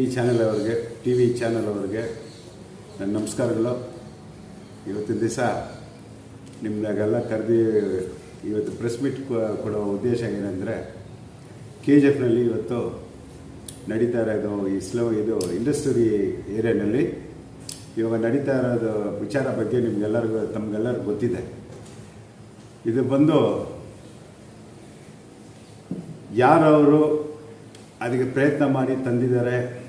T channel ಅವರಿಗೆ T V channel ಅವರಿಗೆ ನನ್ನ ನಮಸ್ಕಾರಗಳು. ಇವತ್ತಿನ ದಿವಸ ನಿಮ್ಮನ್ನೆಲ್ಲ ಕರೆದು ಇವತ್ತು ಪ್ರೆಸ್ ಮೀಟ್ ಕೊಡೋ ಉದ್ದೇಶ ಏನಂದರೆ ಕೆ ಜಿ ಎಫ್ನಲ್ಲಿ ಇವತ್ತು ನಡೀತಾ ಇರೋದು ಈ ಸ್ಲೋ ಇದು ಇಂಡಸ್ಟ್ರಿ ಏರಿಯಾನಲ್ಲಿ ಇವಾಗ ನಡೀತಾ ಇರೋದು ವಿಚಾರ ಬಗ್ಗೆ ನಿಮ್ಗೆಲ್ಲರಿಗೂ, ತಮಗೆಲ್ಲರಿಗೂ ಗೊತ್ತಿದೆ. ಇದು ಬಂದು ಯಾರವರು ಅದಕ್ಕೆ ಪ್ರಯತ್ನ ಮಾಡಿ ತಂದಿದ್ದಾರೆ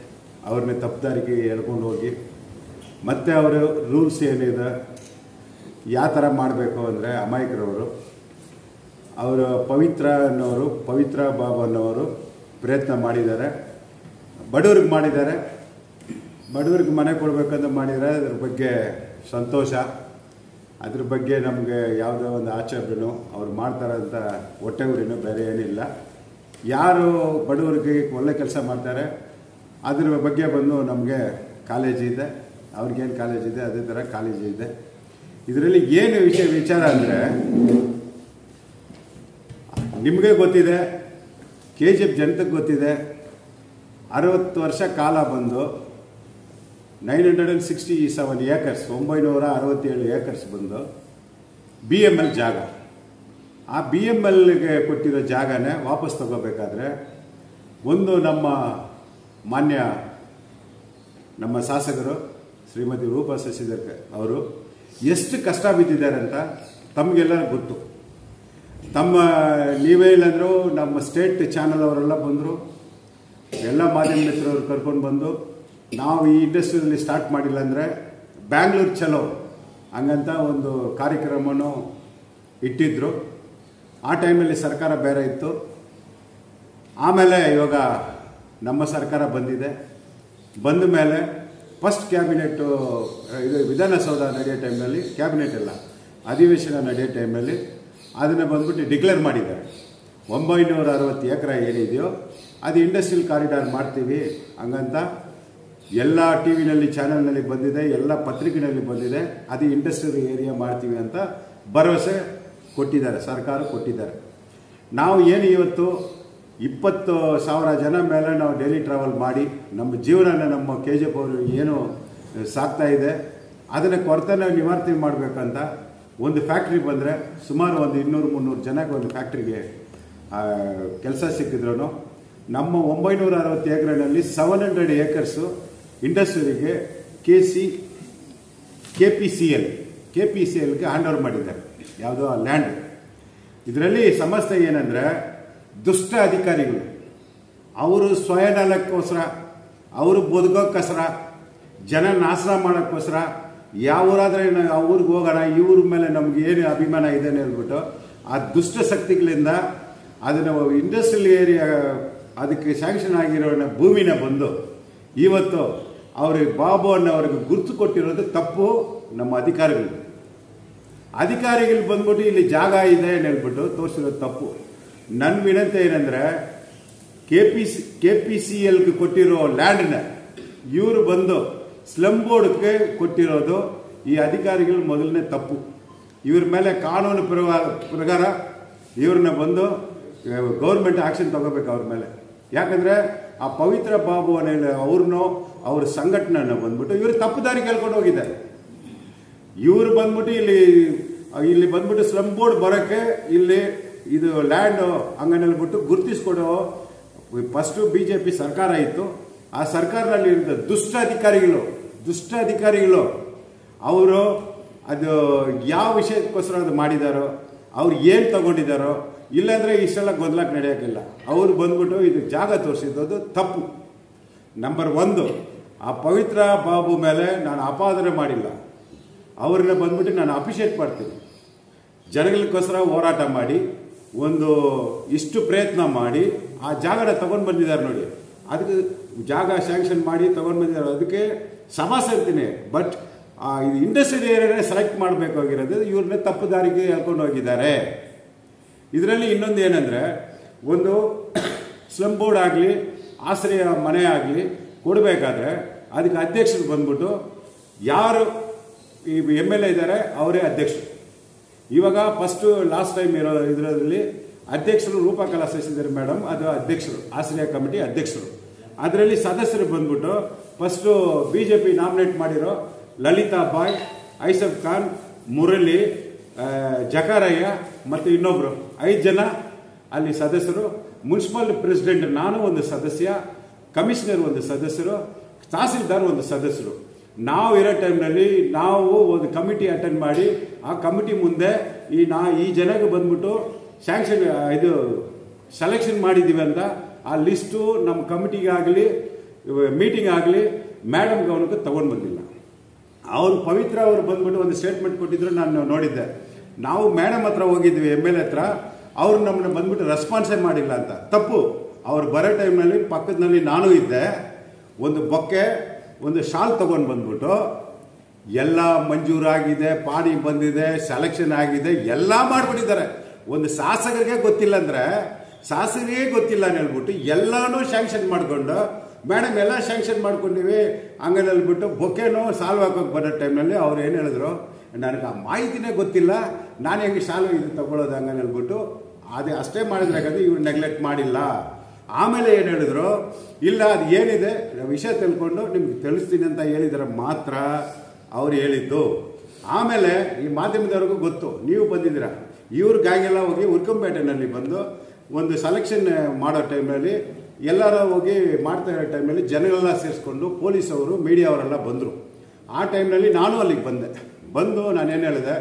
ಅವ್ರನ್ನ ತಪ್ಪುದಾರಿಗೆ ಎಳ್ಕೊಂಡು ಹೋಗಿ, ಮತ್ತೆ ಅವರು ರೂಲ್ಸ್ ಏನಿದೆ ಯಾವ ಥರ ಮಾಡಬೇಕು ಅಂದರೆ ಅಮಾಯಕರವರು, ಅವರು ಪವಿತ್ರ ಅನ್ನೋರು, ಪವಿತ್ರ ಬಾಬು ಅನ್ನೋರು ಪ್ರಯತ್ನ ಮಾಡಿದ್ದಾರೆ. ಬಡವ್ರಿಗೆ ಮಾಡಿದ್ದಾರೆ. ಬಡವ್ರಿಗೆ ಮನೆ ಕೊಡಬೇಕಂತ ಮಾಡಿದರೆ ಅದ್ರ ಬಗ್ಗೆ ಸಂತೋಷ. ಅದ್ರ ಬಗ್ಗೆ ನಮಗೆ ಯಾವುದೋ ಒಂದು ಆಚರಣೆನೋ ಅವ್ರು ಮಾಡ್ತಾರಂತ ಹೊಟ್ಟೆ ಉರಿನೂ ಬೇರೆ ಏನಿಲ್ಲ. ಯಾರು ಬಡವರಿಗೆ ಒಳ್ಳೆ ಕೆಲಸ ಮಾಡ್ತಾರೆ ಅದ್ರ ಬಗ್ಗೆ ಬಂದು ನಮಗೆ ಕಾಲೇಜ್ ಇದೆ. ಅವ್ರಿಗೇನು ಕಾಲೇಜ್ ಇದೆ, ಅದೇ ಥರ ಕಾಲೇಜ್ ಇದೆ. ಇದರಲ್ಲಿ ಏನು ವಿಷಯ ವಿಚಾರ ಅಂದರೆ, ನಿಮಗೆ ಗೊತ್ತಿದೆ ಕೆ ಜಿ ಎಫ್ ಜನತೆಗೆ ಗೊತ್ತಿದೆ, ಅರವತ್ತು ವರ್ಷ ಕಾಲ ಬಂದು nine hundred and sixty seven acres ಒಂಬೈನೂರ ಅರವತ್ತೇಳು ಏಕರ್ಸ್ ಬಂದು ಬಿ ಎಂ ಎಲ್ ಜಾಗ. ಆ ಬಿ ಎಂ ಎಲ್ಗೆ ಕೊಟ್ಟಿರೋ ಜಾಗನೇ ವಾಪಸ್ ತಗೋಬೇಕಾದ್ರೆ, ಒಂದು ನಮ್ಮ ಮಾನ್ಯ ನಮ್ಮ ಶಾಸಕರು ಶ್ರೀಮತಿ ರೂಪಾ ಶಶಿಧರ್ ಅವರು ಎಷ್ಟು ಕಷ್ಟ ಬಿದ್ದಿದ್ದಾರೆ ಅಂತ ತಮಗೆಲ್ಲ ಗೊತ್ತು. ತಮ್ಮ ನೀವೇ ಇಲ್ಲಾಂದ್ರು ನಮ್ಮ ಸ್ಟೇಟ್ ಚಾನಲ್ ಅವರೆಲ್ಲ ಬಂದರು, ಎಲ್ಲ ಮಾಧ್ಯಮ ಮಿತ್ರರು ಕರ್ಕೊಂಡು ಬಂದು, ನಾವು ಈ ಇಂಡಸ್ಟ್ರಿಯಲ್ಲಿ ಸ್ಟಾರ್ಟ್ ಮಾಡಿಲ್ಲ ಅಂದರೆ ಬ್ಯಾಂಗ್ಳೂರು ಚಲೋ ಹಂಗಂತ ಒಂದು ಕಾರ್ಯಕ್ರಮನೂ ಇಟ್ಟಿದ್ದರು ಆ ಟೈಮಲ್ಲಿ ಸರ್ಕಾರ ಬೇರೆ ಇತ್ತು. ಆಮೇಲೆ ಇವಾಗ ನಮ್ಮ ಸರ್ಕಾರ ಬಂದಿದೆ. ಬಂದ ಮೇಲೆ ಫಸ್ಟ್ ಕ್ಯಾಬಿನೆಟ್ಟು ಇದು ವಿಧಾನಸೌಧ ನಡೆಯೋ ಟೈಮ್ನಲ್ಲಿ ಕ್ಯಾಬಿನೆಟ್ ಇಲ್ಲ ಅಧಿವೇಶನ ನಡೆಯೋ ಟೈಮಲ್ಲಿ ಅದನ್ನು ಬಂದ್ಬಿಟ್ಟು ಡಿಕ್ಲೇರ್ ಮಾಡಿದ್ದಾರೆ. ಒಂಬೈನೂರ ಅರವತ್ತು ಎಕರೆ ಏನಿದೆಯೋ ಅದು ಇಂಡಸ್ಟ್ರಿಯಲ್ ಕಾರಿಡಾರ್ ಮಾಡ್ತೀವಿ ಹಂಗಂತ ಎಲ್ಲ ಟಿ ವಿನಲ್ಲಿ ಚಾನಲ್ನಲ್ಲಿ ಬಂದಿದೆ, ಎಲ್ಲ ಪತ್ರಿಕೆಯಲ್ಲಿ ಬಂದಿದೆ. ಅದು ಇಂಡಸ್ಟ್ರಿಯಲ್ ಏರಿಯಾ ಮಾಡ್ತೀವಿ ಅಂತ ಭರವಸೆ ಕೊಟ್ಟಿದ್ದಾರೆ, ಸರ್ಕಾರ ಕೊಟ್ಟಿದ್ದಾರೆ. ನಾವು ಏನು ಇವತ್ತು ಇಪ್ಪತ್ತು ಸಾವಿರ ಜನ ಮೇಲೆ ನಾವು ಡೈಲಿ ಟ್ರಾವೆಲ್ ಮಾಡಿ ನಮ್ಮ ಜೀವನನ ನಮ್ಮ ಕೆ ಜಿ ಎಫ್ ಅವರು ಏನು ಸಾಕ್ತಾ ಇದೆ. ಅದನ್ನು ಕೊರತೆನ ನಿವಾರಣೆ ಮಾಡಬೇಕಂತ ಒಂದು ಫ್ಯಾಕ್ಟ್ರಿ ಬಂದರೆ ಸುಮಾರು ಒಂದು ಇನ್ನೂರು, ಮುನ್ನೂರು ಜನಕ್ಕೆ ಒಂದು ಫ್ಯಾಕ್ಟ್ರಿಗೆ ಕೆಲಸ ಸಿಕ್ಕಿದ್ರು ನಮ್ಮ ಒಂಬೈನೂರ ಅರವತ್ತು ಏಕರ್ನಲ್ಲಿ ಸೆವೆನ್ ಹಂಡ್ರೆಡ್ ಏಕರ್ಸು ಇಂಡಸ್ಟ್ರಿಗೆ K C K P C L K P C ಎಲ್ಗೆ hand over ಮಾಡಿದ್ದಾರೆ. ಯಾವುದೋ ಲ್ಯಾಂಡ್ ಇದರಲ್ಲಿ ಸಮಸ್ಯೆ ಏನಂದರೆ ದುಷ್ಟ ಅಧಿಕಾರಿಗಳು. ಅವರು ಸ್ವಯನಲಕ್ಕೋಸ್ಕರ ಅವರು ಬದುಕೋಕ್ಕೋಸ್ಕರ, ಜನ ನಾಶ ಮಾಡೋಕ್ಕೋಸ್ಕರ ಯಾವ ಊರಾದ್ರೆ ಆ ಊರಿಗೆ ಹೋಗೋಣ ಇವ್ರ ಮೇಲೆ ನಮ್ಗೆ ಏನು ಅಭಿಮಾನ ಇದೆ ಹೇಳ್ಬಿಟ್ಟು, ಆ ದುಷ್ಟ ಶಕ್ತಿಗಳಿಂದ ಅದನ್ನು ಇಂಡಸ್ಟ್ರಿಯಲ್ ಏರಿಯಾ ಅದಕ್ಕೆ ಸ್ಯಾಂಕ್ಷನ್ ಆಗಿರೋ ಭೂಮಿನ ಬಂದು, ಇವತ್ತು ಅವ್ರಿಗೆ ಬಾಬು ಅನ್ನೋವ್ರಿಗೆ ಗುರುತು ಕೊಟ್ಟಿರೋದು ತಪ್ಪು ನಮ್ಮ ಅಧಿಕಾರಿಗಳು. ಅಧಿಕಾರಿಗಳು ಬಂದ್ಬಿಟ್ಟು ಇಲ್ಲಿ ಜಾಗ ಇದೆ ಹೇಳ್ಬಿಟ್ಟು ತೋರಿಸಿರೋದು ತಪ್ಪು. ನನ್ನ ವಿನಂತಿ ಏನಂದ್ರೆ K P C K P C ಎಲ್ಗೆ ಕೊಟ್ಟಿರೋ ಲ್ಯಾಂಡ್ನ ಇವರು ಬಂದು ಸ್ಲಮ್ ಬೋರ್ಡ್ಗೆ ಕೊಟ್ಟಿರೋದು ಈ ಅಧಿಕಾರಿಗಳು ಮೊದಲನೇ ತಪ್ಪು. ಇವ್ರ ಮೇಲೆ ಕಾನೂನು ಪ್ರಕಾರ ಇವ್ರನ್ನ ಬಂದು ಗೌರ್ಮೆಂಟ್ ಆಕ್ಷನ್ ತಗೋಬೇಕು ಅವ್ರ ಮೇಲೆ. ಯಾಕಂದ್ರೆ ಆ ಪವಿತ್ರ ಬಾಬು ಅನ್ನೋ ಅವ್ರನ್ನೋ, ಅವ್ರ ಸಂಘಟನೆನ ಬಂದ್ಬಿಟ್ಟು ಇವರು ತಪ್ಪು ದಾರಿ ಕೇಳ್ಕೊಂಡು ಹೋಗಿದ್ದಾರೆ. ಇವರು ಬಂದ್ಬಿಟ್ಟು ಇಲ್ಲಿ ಇಲ್ಲಿ ಬಂದ್ಬಿಟ್ಟು ಸ್ಲಮ್ ಬೋರ್ಡ್ ಬರೋಕ್ಕೆ ಇಲ್ಲಿ ಇದು ಲ್ಯಾಂಡ್ ಬಿಟ್ಟು ಗುರುತಿಸ್ಕೊಡೋ ಫಸ್ಟು ಬಿ ಜೆ ಪಿ ಸರ್ಕಾರ ಇತ್ತು. ಆ ಸರ್ಕಾರದಲ್ಲಿ ದುಷ್ಟ ಅಧಿಕಾರಿಗಳು ದುಷ್ಟ ಅಧಿಕಾರಿಗಳು, ಅವರು ಅದು ಯಾವ ವಿಷಯಕ್ಕೋಸ್ಕರ ಅದು ಮಾಡಿದಾರೋ, ಅವ್ರು ಏನು ತಗೊಂಡಿದ್ದಾರೋ ಇಲ್ಲಾಂದರೆ ಇಷ್ಟೆಲ್ಲ ಗೊಂದಲಕ್ಕೆ ನಡೆಯೋಕ್ಕಿಲ್ಲ. ಅವ್ರು ಬಂದ್ಬಿಟ್ಟು ಇದು ಜಾಗ ತೋರಿಸಿದ್ದು ತಪ್ಪು. ನಂಬರ್ ಒಂದು, ಆ ಪವಿತ್ರ ಬಾಬು ಮೇಲೆ ನಾನು ಅಪಾದನೆ ಮಾಡಿಲ್ಲ. ಅವ್ರನ್ನ ಬಂದ್ಬಿಟ್ಟು ನಾನು ಅಪ್ರಿಷಿಯೇಟ್ ಮಾಡ್ತೀನಿ. ಜನಗಳಿಗೋಸ್ಕರ ಹೋರಾಟ ಮಾಡಿ. ಒಂದು ಇಷ್ಟು ಪ್ರಯತ್ನ ಮಾಡಿ ಆ ಜಾಗನ ತಗೊಂಡು ಬಂದಿದ್ದಾರೆ ನೋಡಿ. ಅದಕ್ಕೆ ಜಾಗ ಸ್ಯಾಂಕ್ಷನ್ ಮಾಡಿ ತಗೊಂಡು ಬಂದಿದ್ದಾರೆ. ಅದಕ್ಕೆ ಸಮಾಸ ಇರ್ತೀನಿ ಬಟ್ ಇದು ಇಂಡಸ್ಟ್ರಿ ಏರಿಯಾನೇ ಸೆಲೆಕ್ಟ್ ಮಾಡಬೇಕಾಗಿರೋದು ಇವ್ರನ್ನ ತಪ್ಪು ದಾರಿಗೆ ಹೇಳ್ಕೊಂಡು ಹೋಗಿದ್ದಾರೆ. ಇದರಲ್ಲಿ ಇನ್ನೊಂದು ಏನಂದರೆ, ಒಂದು ಸ್ಲಮ್ ಬೋರ್ಡ್ ಆಗಲಿ, ಆಶ್ರಯ ಮನೆ ಆಗಲಿ ಕೊಡಬೇಕಾದ್ರೆ ಅದಕ್ಕೆ ಅಧ್ಯಕ್ಷರು ಬಂದ್ಬಿಟ್ಟು ಯಾರು ಈ ಎಂ ಎಲ್ ಎ ಇದ್ದಾರೆ, ಅವರೇ ಅಧ್ಯಕ್ಷರು. ಇವಾಗ ಫಸ್ಟ್ ಲಾಸ್ಟ್ ಟೈಮ್ ಇರೋ ಇದರಲ್ಲಿ ಅಧ್ಯಕ್ಷರು ರೂಪಕಲಾ ಶಶಿಧರ್ ಮೇಡಮ್ ಅದು ಅಧ್ಯಕ್ಷರು, ಆಶ್ರಯ ಕಮಿಟಿ ಅಧ್ಯಕ್ಷರು. ಅದರಲ್ಲಿ ಸದಸ್ಯರು ಬಂದ್ಬಿಟ್ಟು first B J P nominate ಮಾಡಿರೋ ಲಲಿತಾ ಬಾಯ್ ಐಸಫ್ ಖಾನ್, ಮುರಳಿ ಜಕಾರಯ್ಯ ಮತ್ತು ಇನ್ನೊಬ್ರು. ಐದು ಜನ ಅಲ್ಲಿ ಸದಸ್ಯರು. ಮುನ್ಸಿಪಲ್ ಪ್ರೆಸಿಡೆಂಟ್ ನಾನು ಒಂದು ಸದಸ್ಯ ಕಮಿಷನರ್ ಒಂದು ಸದಸ್ಯರು, ತಹಸೀಲ್ದಾರ್ ಒಂದು ಸದಸ್ಯರು. ನಾವು ಇರೋ ಟೈಮ್ನಲ್ಲಿ ನಾವು ಒಂದು ಕಮಿಟಿ ಅಟೆಂಡ್ ಮಾಡಿ, ಆ ಕಮಿಟಿ ಮುಂದೆ ಈ ನಾ, ಈ ಜನಕ್ಕೆ ಬಂದ್ಬಿಟ್ಟು ಸ್ಯಾಂಕ್ಷನ್ ಇದು ಸೆಲೆಕ್ಷನ್ ಮಾಡಿದ್ದೀವಿ ಅಂತ ಆ ಲಿಸ್ಟು ನಮ್ಮ ಕಮಿಟಿಗಾಗಲಿ ಮೀಟಿಂಗ್ ಆಗಲಿ ಮೇಡಮ್ ಗೌನಕ್ಕೆ ತೊಗೊಂಡು ಬಂದಿಲ್ಲ. ಅವರು ಪವಿತ್ರ ಅವರು ಬಂದ್ಬಿಟ್ಟು ಒಂದು ಸ್ಟೇಟ್ಮೆಂಟ್ ಕೊಟ್ಟಿದ್ರು ನಾನು ನೋಡಿದ್ದೆ. ನಾವು ಮೇಡಮ್ ಹತ್ರ ಹೋಗಿದ್ವಿ ಎಂ ಎಲ್ ಎ ಹತ್ರ. ಅವರು ನಮ್ಮನ್ನ ಬಂದ್ಬಿಟ್ಟು ರೆಸ್ಪಾನ್ಸೇ ಮಾಡಿಲ್ಲ ಅಂತ. ತಪ್ಪು. ಅವ್ರು ಬರೋ ಟೈಮ್ನಲ್ಲಿ ಪಕ್ಕದಲ್ಲಿ ನಾನು ಇದ್ದೆ. ಒಂದು ಬೊಕ್ಕೆ ಒಂದು ಶಾಲ್ ತಗೊಂಡು ಬಂದ್ಬಿಟ್ಟು ಎಲ್ಲ ಮಂಜೂರಾಗಿದೆ, ಪಾಣಿ ಬಂದಿದೆ ಸೆಲೆಕ್ಷನ್ ಆಗಿದೆ, ಎಲ್ಲ ಮಾಡ್ಬಿಟ್ಟಿದ್ದಾರೆ. ಒಂದು ಶಾಸಕರಿಗೆ ಗೊತ್ತಿಲ್ಲ ಅಂದ್ರೆ, ಶಾಸಕರಿಗೆ ಗೊತ್ತಿಲ್ಲ ಹೇಳ್ಬಿಟ್ಟು ಎಲ್ಲಾನು ಶಾಂಕ್ಷನ್ ಮಾಡ್ಕೊಂಡು ಮೇಡಮ್ ಎಲ್ಲ ಶಾಂಕ್ಷನ್ ಮಾಡ್ಕೊಂಡಿವಿ. ಹಂಗನ್ ಹೇಳ್ಬಿಟ್ಟು ಬೊಕೆನೋ ಸಾಲ್ವ್ ಹಾಕೋಕೆ ಬರೋ ಟೈಮ್ನಲ್ಲಿ ಅವ್ರು ಏನು ಹೇಳಿದ್ರು, ನನಗೆ ಆ ಮಾಹಿತಿನೇ ಗೊತ್ತಿಲ್ಲ, ನಾನು ಹೆಂಗೆ ಶಾಲು ಇದು ತಗೊಳ್ಳೋದು ಹಂಗನ್ ಹೇಳ್ಬಿಟ್ಟು, ಅದೇ ಅಷ್ಟೇ ಮಾಡಿದ್ರೆ ಯಾಕಂದ್ರೆ ಇವ್ರು ನೆಗ್ಲೆಕ್ಟ್ ಮಾಡಿಲ್ಲ. ಆಮೇಲೆ ಏನು ಹೇಳಿದ್ರು? ಇಲ್ಲ, ಅದು ಏನಿದೆ? ವಿಷಯ ತಿಳ್ಕೊಂಡು ನಿಮ್ಗೆ ತಿಳಿಸ್ತೀನಿ ಅಂತ ಹೇಳಿದ್ರೆ ಮಾತ್ರ ಅವ್ರು ಹೇಳಿದ್ದು. ಆಮೇಲೆ ಈ ಮಾಧ್ಯಮದವ್ರಿಗೂ ಗೊತ್ತು. ನೀವು ಬಂದಿದ್ದೀರ. ಇವ್ರ ಗಾಗೆಲ್ಲ ಹೋಗಿ ಉರ್ಕಂಪೇಟೆನಲ್ಲಿ ಬಂದು ಒಂದು ಸೆಲೆಕ್ಷನ್ ಮಾಡೋ ಟೈಮಲ್ಲಿ, ಎಲ್ಲರ ಹೋಗಿ ಮಾಡ್ತಾ ಇರೋ ಟೈಮಲ್ಲಿ ಜನಗಳೆಲ್ಲ ಸೇರಿಸ್ಕೊಂಡು ಪೊಲೀಸ್ ಅವರು ಮೀಡಿಯಾ ಅವರೆಲ್ಲ ಬಂದರು. ಆ ಟೈಮ್ನಲ್ಲಿ ನಾನು ಅಲ್ಲಿಗೆ ಬಂದೆ. ಬಂದು ನಾನೇನು ಹೇಳಿದೆ?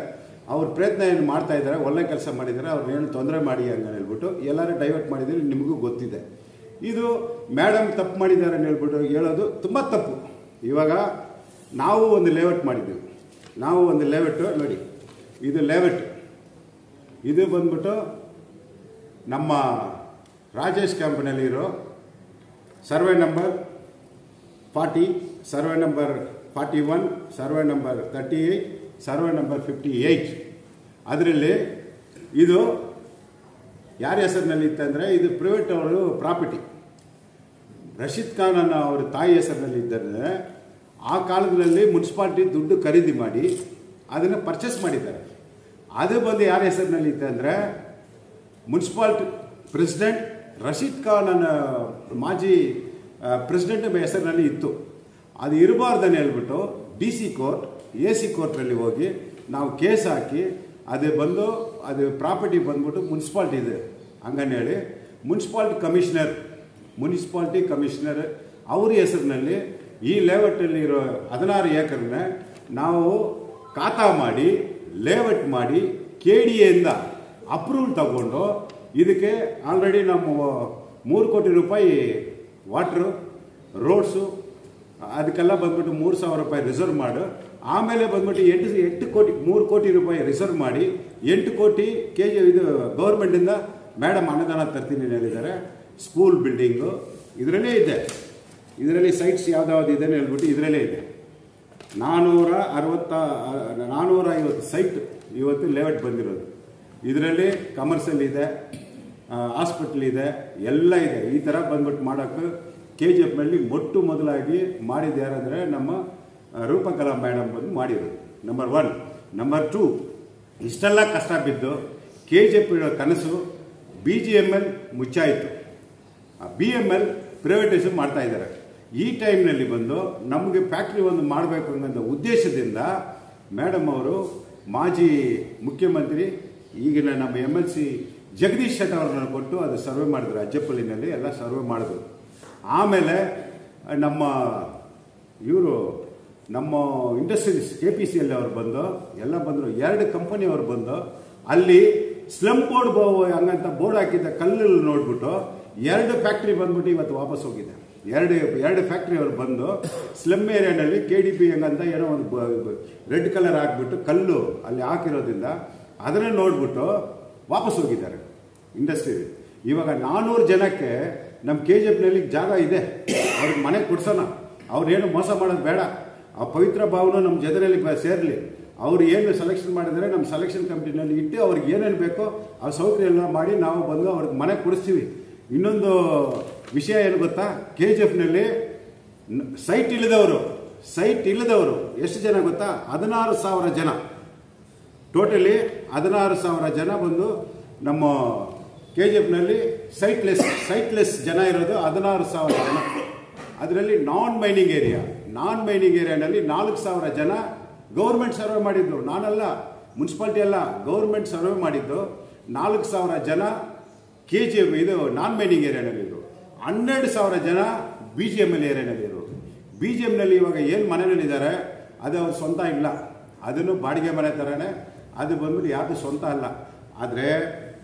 ಅವ್ರು ಪ್ರಯತ್ನ ಏನು ಮಾಡ್ತಾ ಇದ್ದಾರೆ, ಒಳ್ಳೆ ಕೆಲಸ ಮಾಡಿದ್ದಾರೆ ಅವ್ರನ್ನ ಏನು ತೊಂದರೆ ಮಾಡಿ ಅಂತ ಹೇಳ್ಬಿಟ್ಟು ಎಲ್ಲರೂ ಡೈವರ್ಟ್ ಮಾಡಿದ್ರೆ ನಿಮಗೂ ಗೊತ್ತಿದೆ. ಇದು ಮೇಡಮ್ ತಪ್ಪು ಮಾಡಿದ್ದಾರೆ ಅಂತ ಹೇಳ್ಬಿಟ್ಟು ಹೇಳೋದು ತುಂಬ ತಪ್ಪು. ಇವಾಗ ನಾವು ಒಂದು ಲೇಔಟ್ ಮಾಡಿದ್ದೀವಿ. ನಾವು ಒಂದು ಲೇಔಟು ನೋಡಿ, ಇದು ಲೇಔಟ್. ಇದು ಬಂದ್ಬಿಟ್ಟು ನಮ್ಮ Rajesh ಕ್ಯಾಂಪ್ನಲ್ಲಿರೋ survey number forty, survey number forty one, survey number thirty eight survey number fifty eight ಅದರಲ್ಲಿ ಇದು ಯಾರ ಹೆಸರಿನಲ್ಲಿ ಇತ್ತಂದರೆ ಇದು ಪ್ರೈವೇಟ್ ಅವರು ಪ್ರಾಪರ್ಟಿ. ರಶೀದ್ ಖಾನ್ ಅನ್ನೋ ಅವ್ರ ತಾಯಿ ಹೆಸರಿನಲ್ಲಿ ಇದ್ದರೆ, ಆ ಕಾಲದಲ್ಲಿ ಮುನ್ಸಿಪಾಲ್ಟಿ ದುಡ್ಡು ಖರೀದಿ ಮಾಡಿ ಅದನ್ನು ಪರ್ಚೇಸ್ ಮಾಡಿದ್ದಾರೆ. ಅದೇ ಬಂದು ಯಾರ ಹೆಸರಿನಲ್ಲಿ ಇತ್ತು ಅಂದರೆ, ಮುನ್ಸಿಪಾಲ್ಟಿ ಪ್ರೆಸಿಡೆಂಟ್ ರಶೀದ್ ಖಾನ್ ಅನ್ನೋ ಮಾಜಿ ಪ್ರೆಸಿಡೆಂಟ್ ಹೆಸರಿನಲ್ಲಿ ಇತ್ತು. ಅದು ಇರಬಾರ್ದನ್ನು ಹೇಳ್ಬಿಟ್ಟು D C court A C ಕೋರ್ಟ್ನಲ್ಲಿ ಹೋಗಿ ನಾವು ಕೇಸ್ ಹಾಕಿ ಅದೇ ಬಂದು ಅದು ಪ್ರಾಪರ್ಟಿ ಬಂದ್ಬಿಟ್ಟು ಮುನ್ಸಿಪಾಲ್ಟಿ ಇದೆ. ಹಂಗನ್ ಹೇಳಿ ಮುನ್ಸಿಪಾಲ್ಟಿ ಕಮಿಷನರ್ ಮುನ್ಸಿಪಾಲ್ಟಿ ಕಮಿಷನರ್ ಅವ್ರ ಹೆಸರಿನಲ್ಲಿ ಈ ಲೇಔಟಲ್ಲಿ ಇರೋ ಹದಿನಾರು ಏಕರ್ನ ನಾವು ಖಾತಾ ಮಾಡಿ, ಲೇಔಟ್ ಮಾಡಿ ಕೆ ಡಿ ಎಯಿಂದ ಅಪ್ರೂವಲ್ ತಗೊಂಡು ಇದಕ್ಕೆ ಆಲ್ರೆಡಿ ನಮ್ಮ ಮೂರು ಕೋಟಿ ರೂಪಾಯಿ ವಾಟ್ರು ರೋಡ್ಸು ಅದಕ್ಕೆಲ್ಲ ಬಂದ್ಬಿಟ್ಟು ಮೂರು ಸಾವಿರ ರೂಪಾಯಿ ರಿಸರ್ವ್ ಮಾಡು. ಆಮೇಲೆ ಬಂದ್ಬಿಟ್ಟು ಎಂಟು ಎಂಟು ಕೋಟಿ, ಮೂರು ಕೋಟಿ ರೂಪಾಯಿ ರಿಸರ್ವ್ ಮಾಡಿ ಎಂಟು ಕೋಟಿ ಕೆ ಜಿ ಇದು ಗೌರ್ಮೆಂಟಿಂದ ಮೇಡಮ್ ಅನುದಾನ ತರ್ತೀನಿ ಹೇಳಿದ್ದಾರೆ. ಸ್ಕೂಲ್ ಬಿಲ್ಡಿಂಗು, ಇದರಲ್ಲೇ ಇದೆ. ಇದರಲ್ಲಿ ಸೈಟ್ಸ್ ಯಾವ್ದಾವ್ದು ಇದೆ ಹೇಳ್ಬಿಟ್ಟು ಇದರಲ್ಲೇ ಇದೆ. ನಾನ್ನೂರ ಅರವತ್ತ ನಾನ್ನೂರ ಐವತ್ತು ಸೈಟ್ ಇವತ್ತು ಲೇಔಟ್ ಬಂದಿರೋದು. ಇದರಲ್ಲಿ ಕಮರ್ಷಿಯಲ್ ಇದೆ ಹಾಸ್ಪಿಟ್ಲ್ ಇದೆ, ಎಲ್ಲ ಇದೆ. ಈ ಥರ ಬಂದ್ಬಿಟ್ಟು ಮಾಡೋಕ್ಕೆ ಕೆ ಜಿ ಎಫ್ನಲ್ಲಿ ಮೊಟ್ಟು ಮೊದಲಾಗಿ ಮಾಡಿದ್ದು ಯಾರಂದರೆ ನಮ್ಮ ರೂಪಕಲಾ ಮೇಡಮ್ ಬಂದು ಮಾಡಿರೋದು. ನಂಬರ್ ಒನ್ ನಂಬರ್ ಟೂ ಇಷ್ಟೆಲ್ಲ ಕಷ್ಟ ಬಿದ್ದು ಕೆ ಜಿ ಎಫ್ ಕನಸು ಬಿ ಜಿ ಎಂ ಎಲ್ ಮುಚ್ಚಾಯಿತು. ಬಿ ಎಂ ಎಲ್ ಪ್ರೈವೇಟೈಸೇಷನ್ ಮಾಡ್ತಾ ಇದ್ದಾರೆ. ಈ ಟೈಮ್ನಲ್ಲಿ ಬಂದು ನಮಗೆ ಫ್ಯಾಕ್ಟ್ರಿ ಒಂದು ಮಾಡಬೇಕು ಅನ್ನೋ ಉದ್ದೇಶದಿಂದ ಮೇಡಮ್ ಅವರು, ಮಾಜಿ ಮುಖ್ಯಮಂತ್ರಿ, ಈಗಿನ ನಮ್ಮ M L C Jagadish Shettar ಅವ್ರನ್ನ ಕೊಟ್ಟು ಅದು ಸರ್ವೆ ಮಾಡಿದ್ರು ಅಜ್ಜಪ್ಪಲ್ಲಿನಲ್ಲಿ ಎಲ್ಲ ಸರ್ವೆ ಮಾಡಿದ್ರು. ಆಮೇಲೆ ನಮ್ಮ ಇವರು, ನಮ್ಮ ಇಂಡಸ್ಟ್ರೀಸ್ ಕೆ ಪಿ ಸಿ ಅಲ್ಲಿ ಅವ್ರು ಬಂದು, ಎಲ್ಲ ಬಂದರು, ಎರಡು ಕಂಪನಿಯವರು ಬಂದು ಅಲ್ಲಿ ಸ್ಲಂ ಬೋರ್ಡ್ ಹಂಗಂತ ಬೋರ್ಡ್ ಹಾಕಿದ್ದ ಕಲ್ಲಲ್ಲಿ ನೋಡ್ಬಿಟ್ಟು ಎರಡು ಫ್ಯಾಕ್ಟ್ರಿ ಬಂದ್ಬಿಟ್ಟು ಇವತ್ತು ವಾಪಸ್ ಹೋಗಿದೆ. ಎರಡು ಎರಡು ಫ್ಯಾಕ್ಟ್ರಿ ಅವರು ಬಂದು ಸ್ಲಮ್ ಏರಿಯಾನಲ್ಲಿ ಕೆ ಡಿ ಪಿ ಹಂಗಂತ ಏನೋ ಒಂದು ರೆಡ್ ಕಲರ್ ಹಾಕ್ಬಿಟ್ಟು ಕಲ್ಲು ಅಲ್ಲಿ ಹಾಕಿರೋದ್ರಿಂದ ಅದನ್ನೇ ನೋಡ್ಬಿಟ್ಟು ವಾಪಸ್ ಹೋಗಿದ್ದಾರೆ ಇಂಡಸ್ಟ್ರಿ ಇವಾಗ ನಾನ್ನೂರು ಜನಕ್ಕೆ ನಮ್ಮ ಕೆ ಜಿ ಎಫ್ನಲ್ಲಿ ಜಾಗ ಇದೆ. ಅವ್ರಿಗೆ ಮನೆ ಕೊಡ್ಸೋಣ. ಅವ್ರೇನು ಮೋಸ ಮಾಡೋದು ಬೇಡ. ಆ ಪವಿತ್ರ ಭಾವನ ನಮ್ಮ ಜನರಲ್ಲಿ ಸೇರಲಿ. ಅವ್ರು ಏನು ಸೆಲೆಕ್ಷನ್ ಮಾಡಿದರೆ ನಮ್ಮ ಸೆಲೆಕ್ಷನ್ ಕಮಿಟಿನಲ್ಲಿ ಇಟ್ಟು ಅವ್ರಿಗೆ ಏನೇನು ಬೇಕೋ ಆ ಸೌಕರ್ಯ ಎಲ್ಲ ಮಾಡಿ ನಾವು ಬಂದು ಅವ್ರಿಗೆ ಮನೆ ಕೊಡಿಸ್ತೀವಿ. ಇನ್ನೊಂದು ವಿಷಯ ಏನು ಗೊತ್ತಾ? ಕೆ ಜಿ ಎಫ್ನಲ್ಲಿ ಸೈಟ್ ಇಲ್ಲದವರು ಸೈಟ್ ಇಲ್ಲದವರು ಎಷ್ಟು ಜನ ಗೊತ್ತಾ? ಹದಿನಾರು ಸಾವಿರ ಜನ. ಟೋಟಲಿ ಹದಿನಾರು ಸಾವಿರ ಜನ ಬಂದು ನಮ್ಮ ಕೆ ಜಿ ಎಫ್ನಲ್ಲಿ ಸೈಟ್ಲೆಸ್ ಸೈಟ್ಲೆಸ್ ಜನ ಇರೋದು ಹದಿನಾರು ಸಾವಿರ ಜನ. ಅದರಲ್ಲಿ non mining area, non mining ಏರಿಯಾನಲ್ಲಿ ನಾಲ್ಕು ಸಾವಿರ ಜನ ಗೌರ್ಮೆಂಟ್ ಸರ್ವೆ ಮಾಡಿದ್ದು. ನಾನಲ್ಲ, ಮುನ್ಸಿಪಾಲ್ಟಿ ಅಲ್ಲ, ಗೌರ್ಮೆಂಟ್ ಸರ್ವೆ ಮಾಡಿದ್ದು. ನಾಲ್ಕು ಸಾವಿರ ಜನ ಕೆ ಜಿ ಎಂ ಇದು ನಾನ್ ಮೈನಿಂಗ್ ಏರಿಯಾನಲ್ಲಿದ್ರು ಹನ್ನೆರಡು ಸಾವಿರ ಜನ ಬಿ ಜಿ ಎಂ ಎಲ್ ಏರಿಯಾನಲ್ಲಿರು ಬಿ ಜಿ ಎಮ್ನಲ್ಲಿ ಇವಾಗ ಏನು ಮನೆಯಲ್ಲಿದ್ದಾರೆ ಅದು ಅವ್ರ ಸ್ವಂತ ಇಲ್ಲ. ಅದನ್ನು ಬಾಡಿಗೆ ಮನೆ ಥರನೇ ಅದು ಬಂದ್ಬಿಟ್ಟು ಯಾವುದು ಸ್ವಂತ ಅಲ್ಲ. ಆದರೆ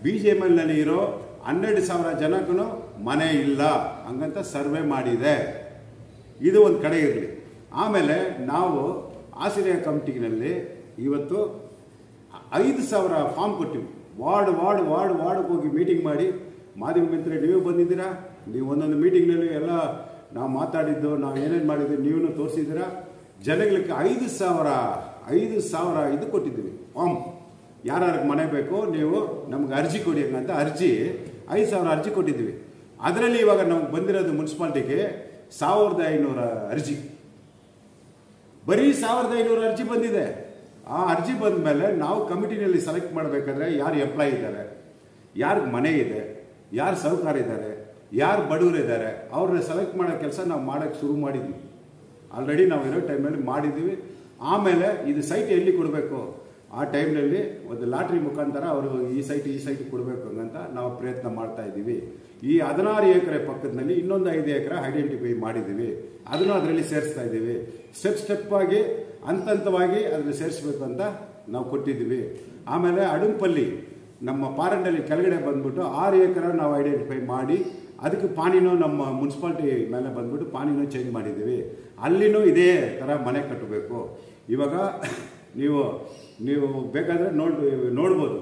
ಬಿ ಜಿ ಎಂ ಎಲ್ನಲ್ಲಿ ಇರೋ ಹನ್ನೆರಡು ಸಾವಿರ ಜನಕ್ಕೂ ಮನೆ ಇಲ್ಲ. ಹಂಗಂತ ಸರ್ವೆ ಮಾಡಿದೆ. ಇದು ಒಂದು ಕಡೆ ಇರಲಿ. ಆಮೇಲೆ ನಾವು ಆಶ್ರಯ ಕಮಿಟಿನಲ್ಲಿ ಇವತ್ತು ಐದು ಸಾವಿರ ಫಾರ್ಮ್ ಕೊಟ್ಟಿವಿ. ವಾರ್ಡ್ ವಾರ್ಡ್ ವಾರ್ಡ್, ವಾರ್ಡ್ಗೆ ಹೋಗಿ ಮೀಟಿಂಗ್ ಮಾಡಿ, ಮಾಧ್ಯಮ ಮಿತ್ರ ನೀವು ಬಂದಿದ್ದೀರಾ? ನೀವು ಒಂದೊಂದು ಮೀಟಿಂಗ್ನಲ್ಲಿ ಎಲ್ಲ ನಾವು ಮಾತಾಡಿದ್ದು, ನಾವು ಏನೇನು ಮಾಡಿದ್ದು ನೀವೂ ತೋರಿಸಿದ್ದೀರಾ? ಜನಗಳಿಗೆ ಐದು ಸಾವಿರ ಐದು ಸಾವಿರ ಇದು ಕೊಟ್ಟಿದ್ದೀವಿ. ಫಾರ್ಮ್ ಯಾರ್ಯಾರಿಗೆ ಮನೆ ಬೇಕು ನೀವು ನಮ್ಗೆ ಅರ್ಜಿ ಕೊಡಿ ಅಂತ ಅರ್ಜಿ, ಐದು ಸಾವಿರ ಅರ್ಜಿ ಕೊಟ್ಟಿದ್ದೀವಿ. ಅದರಲ್ಲಿ ಇವಾಗ ನಮ್ಗೆ ಬಂದಿರೋದು ಮುನ್ಸಿಪಾಲ್ಟಿಗೆ ಸಾವಿರದ ಐನೂರ ಅರ್ಜಿ. ಬರೀ ಸಾವಿರದ ಐನೂರು ಅರ್ಜಿ ಬಂದಿದೆ. ಆ ಅರ್ಜಿ ಬಂದ ಮೇಲೆ ನಾವು ಕಮಿಟಿನಲ್ಲಿ ಸೆಲೆಕ್ಟ್ ಮಾಡಬೇಕಾದ್ರೆ ಯಾರು ಎಂಪ್ಲಾಯ್ ಇದ್ದಾರೆ ಯಾರಿಗೆ ಮನೆ ಇದೆ, ಯಾರು ಸಹಕಾರ ಇದ್ದಾರೆ, ಯಾರು ಬಡವರು ಇದ್ದಾರೆ, ಅವ್ರನ್ನ ಸೆಲೆಕ್ಟ್ ಮಾಡೋ ಕೆಲಸ ನಾವು ಮಾಡೋಕ್ಕೆ ಶುರು ಮಾಡಿದ್ವಿ. ಆಲ್ರೆಡಿ ನಾವು ಇರೋ ಟೈಮಲ್ಲಿ ಮಾಡಿದ್ದೀವಿ ಆಮೇಲೆ ಇದು ಸೈಟ್ ಎಲ್ಲಿ ಕೊಡಬೇಕು? ಆ ಟೈಮ್ನಲ್ಲಿ ಒಂದು ಲಾಟ್ರಿ ಮುಖಾಂತರ ಅವರು ಈ ಸೈಟ್ ಈ ಸೈಟ್ ಕೊಡಬೇಕು ಅಂತ ನಾವು ಪ್ರಯತ್ನ ಮಾಡ್ತಾ ಇದ್ದೀವಿ. ಈ ಹದಿನಾರು ಎಕರೆ ಪಕ್ಕದಲ್ಲಿ ಇನ್ನೊಂದು ಐದು ಎಕರೆ ಐಡೆಂಟಿಫೈ ಮಾಡಿದ್ದೀವಿ. ಅದನ್ನು ಅದರಲ್ಲಿ ಸೇರಿಸ್ತಾ ಇದ್ದೀವಿ. ಸ್ಟೆಪ್ ಸ್ಟೆಪ್ ಆಗಿ ಹಂತವಾಗಿ ಅದನ್ನು ಸೇರಿಸ್ಬೇಕು ಅಂತ ನಾವು ಕೊಟ್ಟಿದ್ದೀವಿ. ಆಮೇಲೆ ಅಡುಂಪಲ್ಲಿ ನಮ್ಮ ಪಾರಂಡಲ್ಲಿ ಕೆಳಗಡೆ ಬಂದ್ಬಿಟ್ಟು ಆರು ಎಕರೆ ನಾವು ಐಡೆಂಟಿಫೈ ಮಾಡಿ ಅದಕ್ಕೆ ಪಾನಿನೂ ನಮ್ಮ ಮುನ್ಸಿಪಾಲ್ಟಿ ಮೇಲೆ ಬಂದ್ಬಿಟ್ಟು ಪಾನಿನೂ ಚೇಂಜ್ ಮಾಡಿದ್ದೀವಿ. ಅಲ್ಲಿನೂ ಇದೇ ಥರ ಮನೆ ಕಟ್ಟಬೇಕು. ಇವಾಗ ನೀವು ನೀವು ಬೇಕಾದರೆ ನೋಡ್, ನೋಡ್ಬೋದು.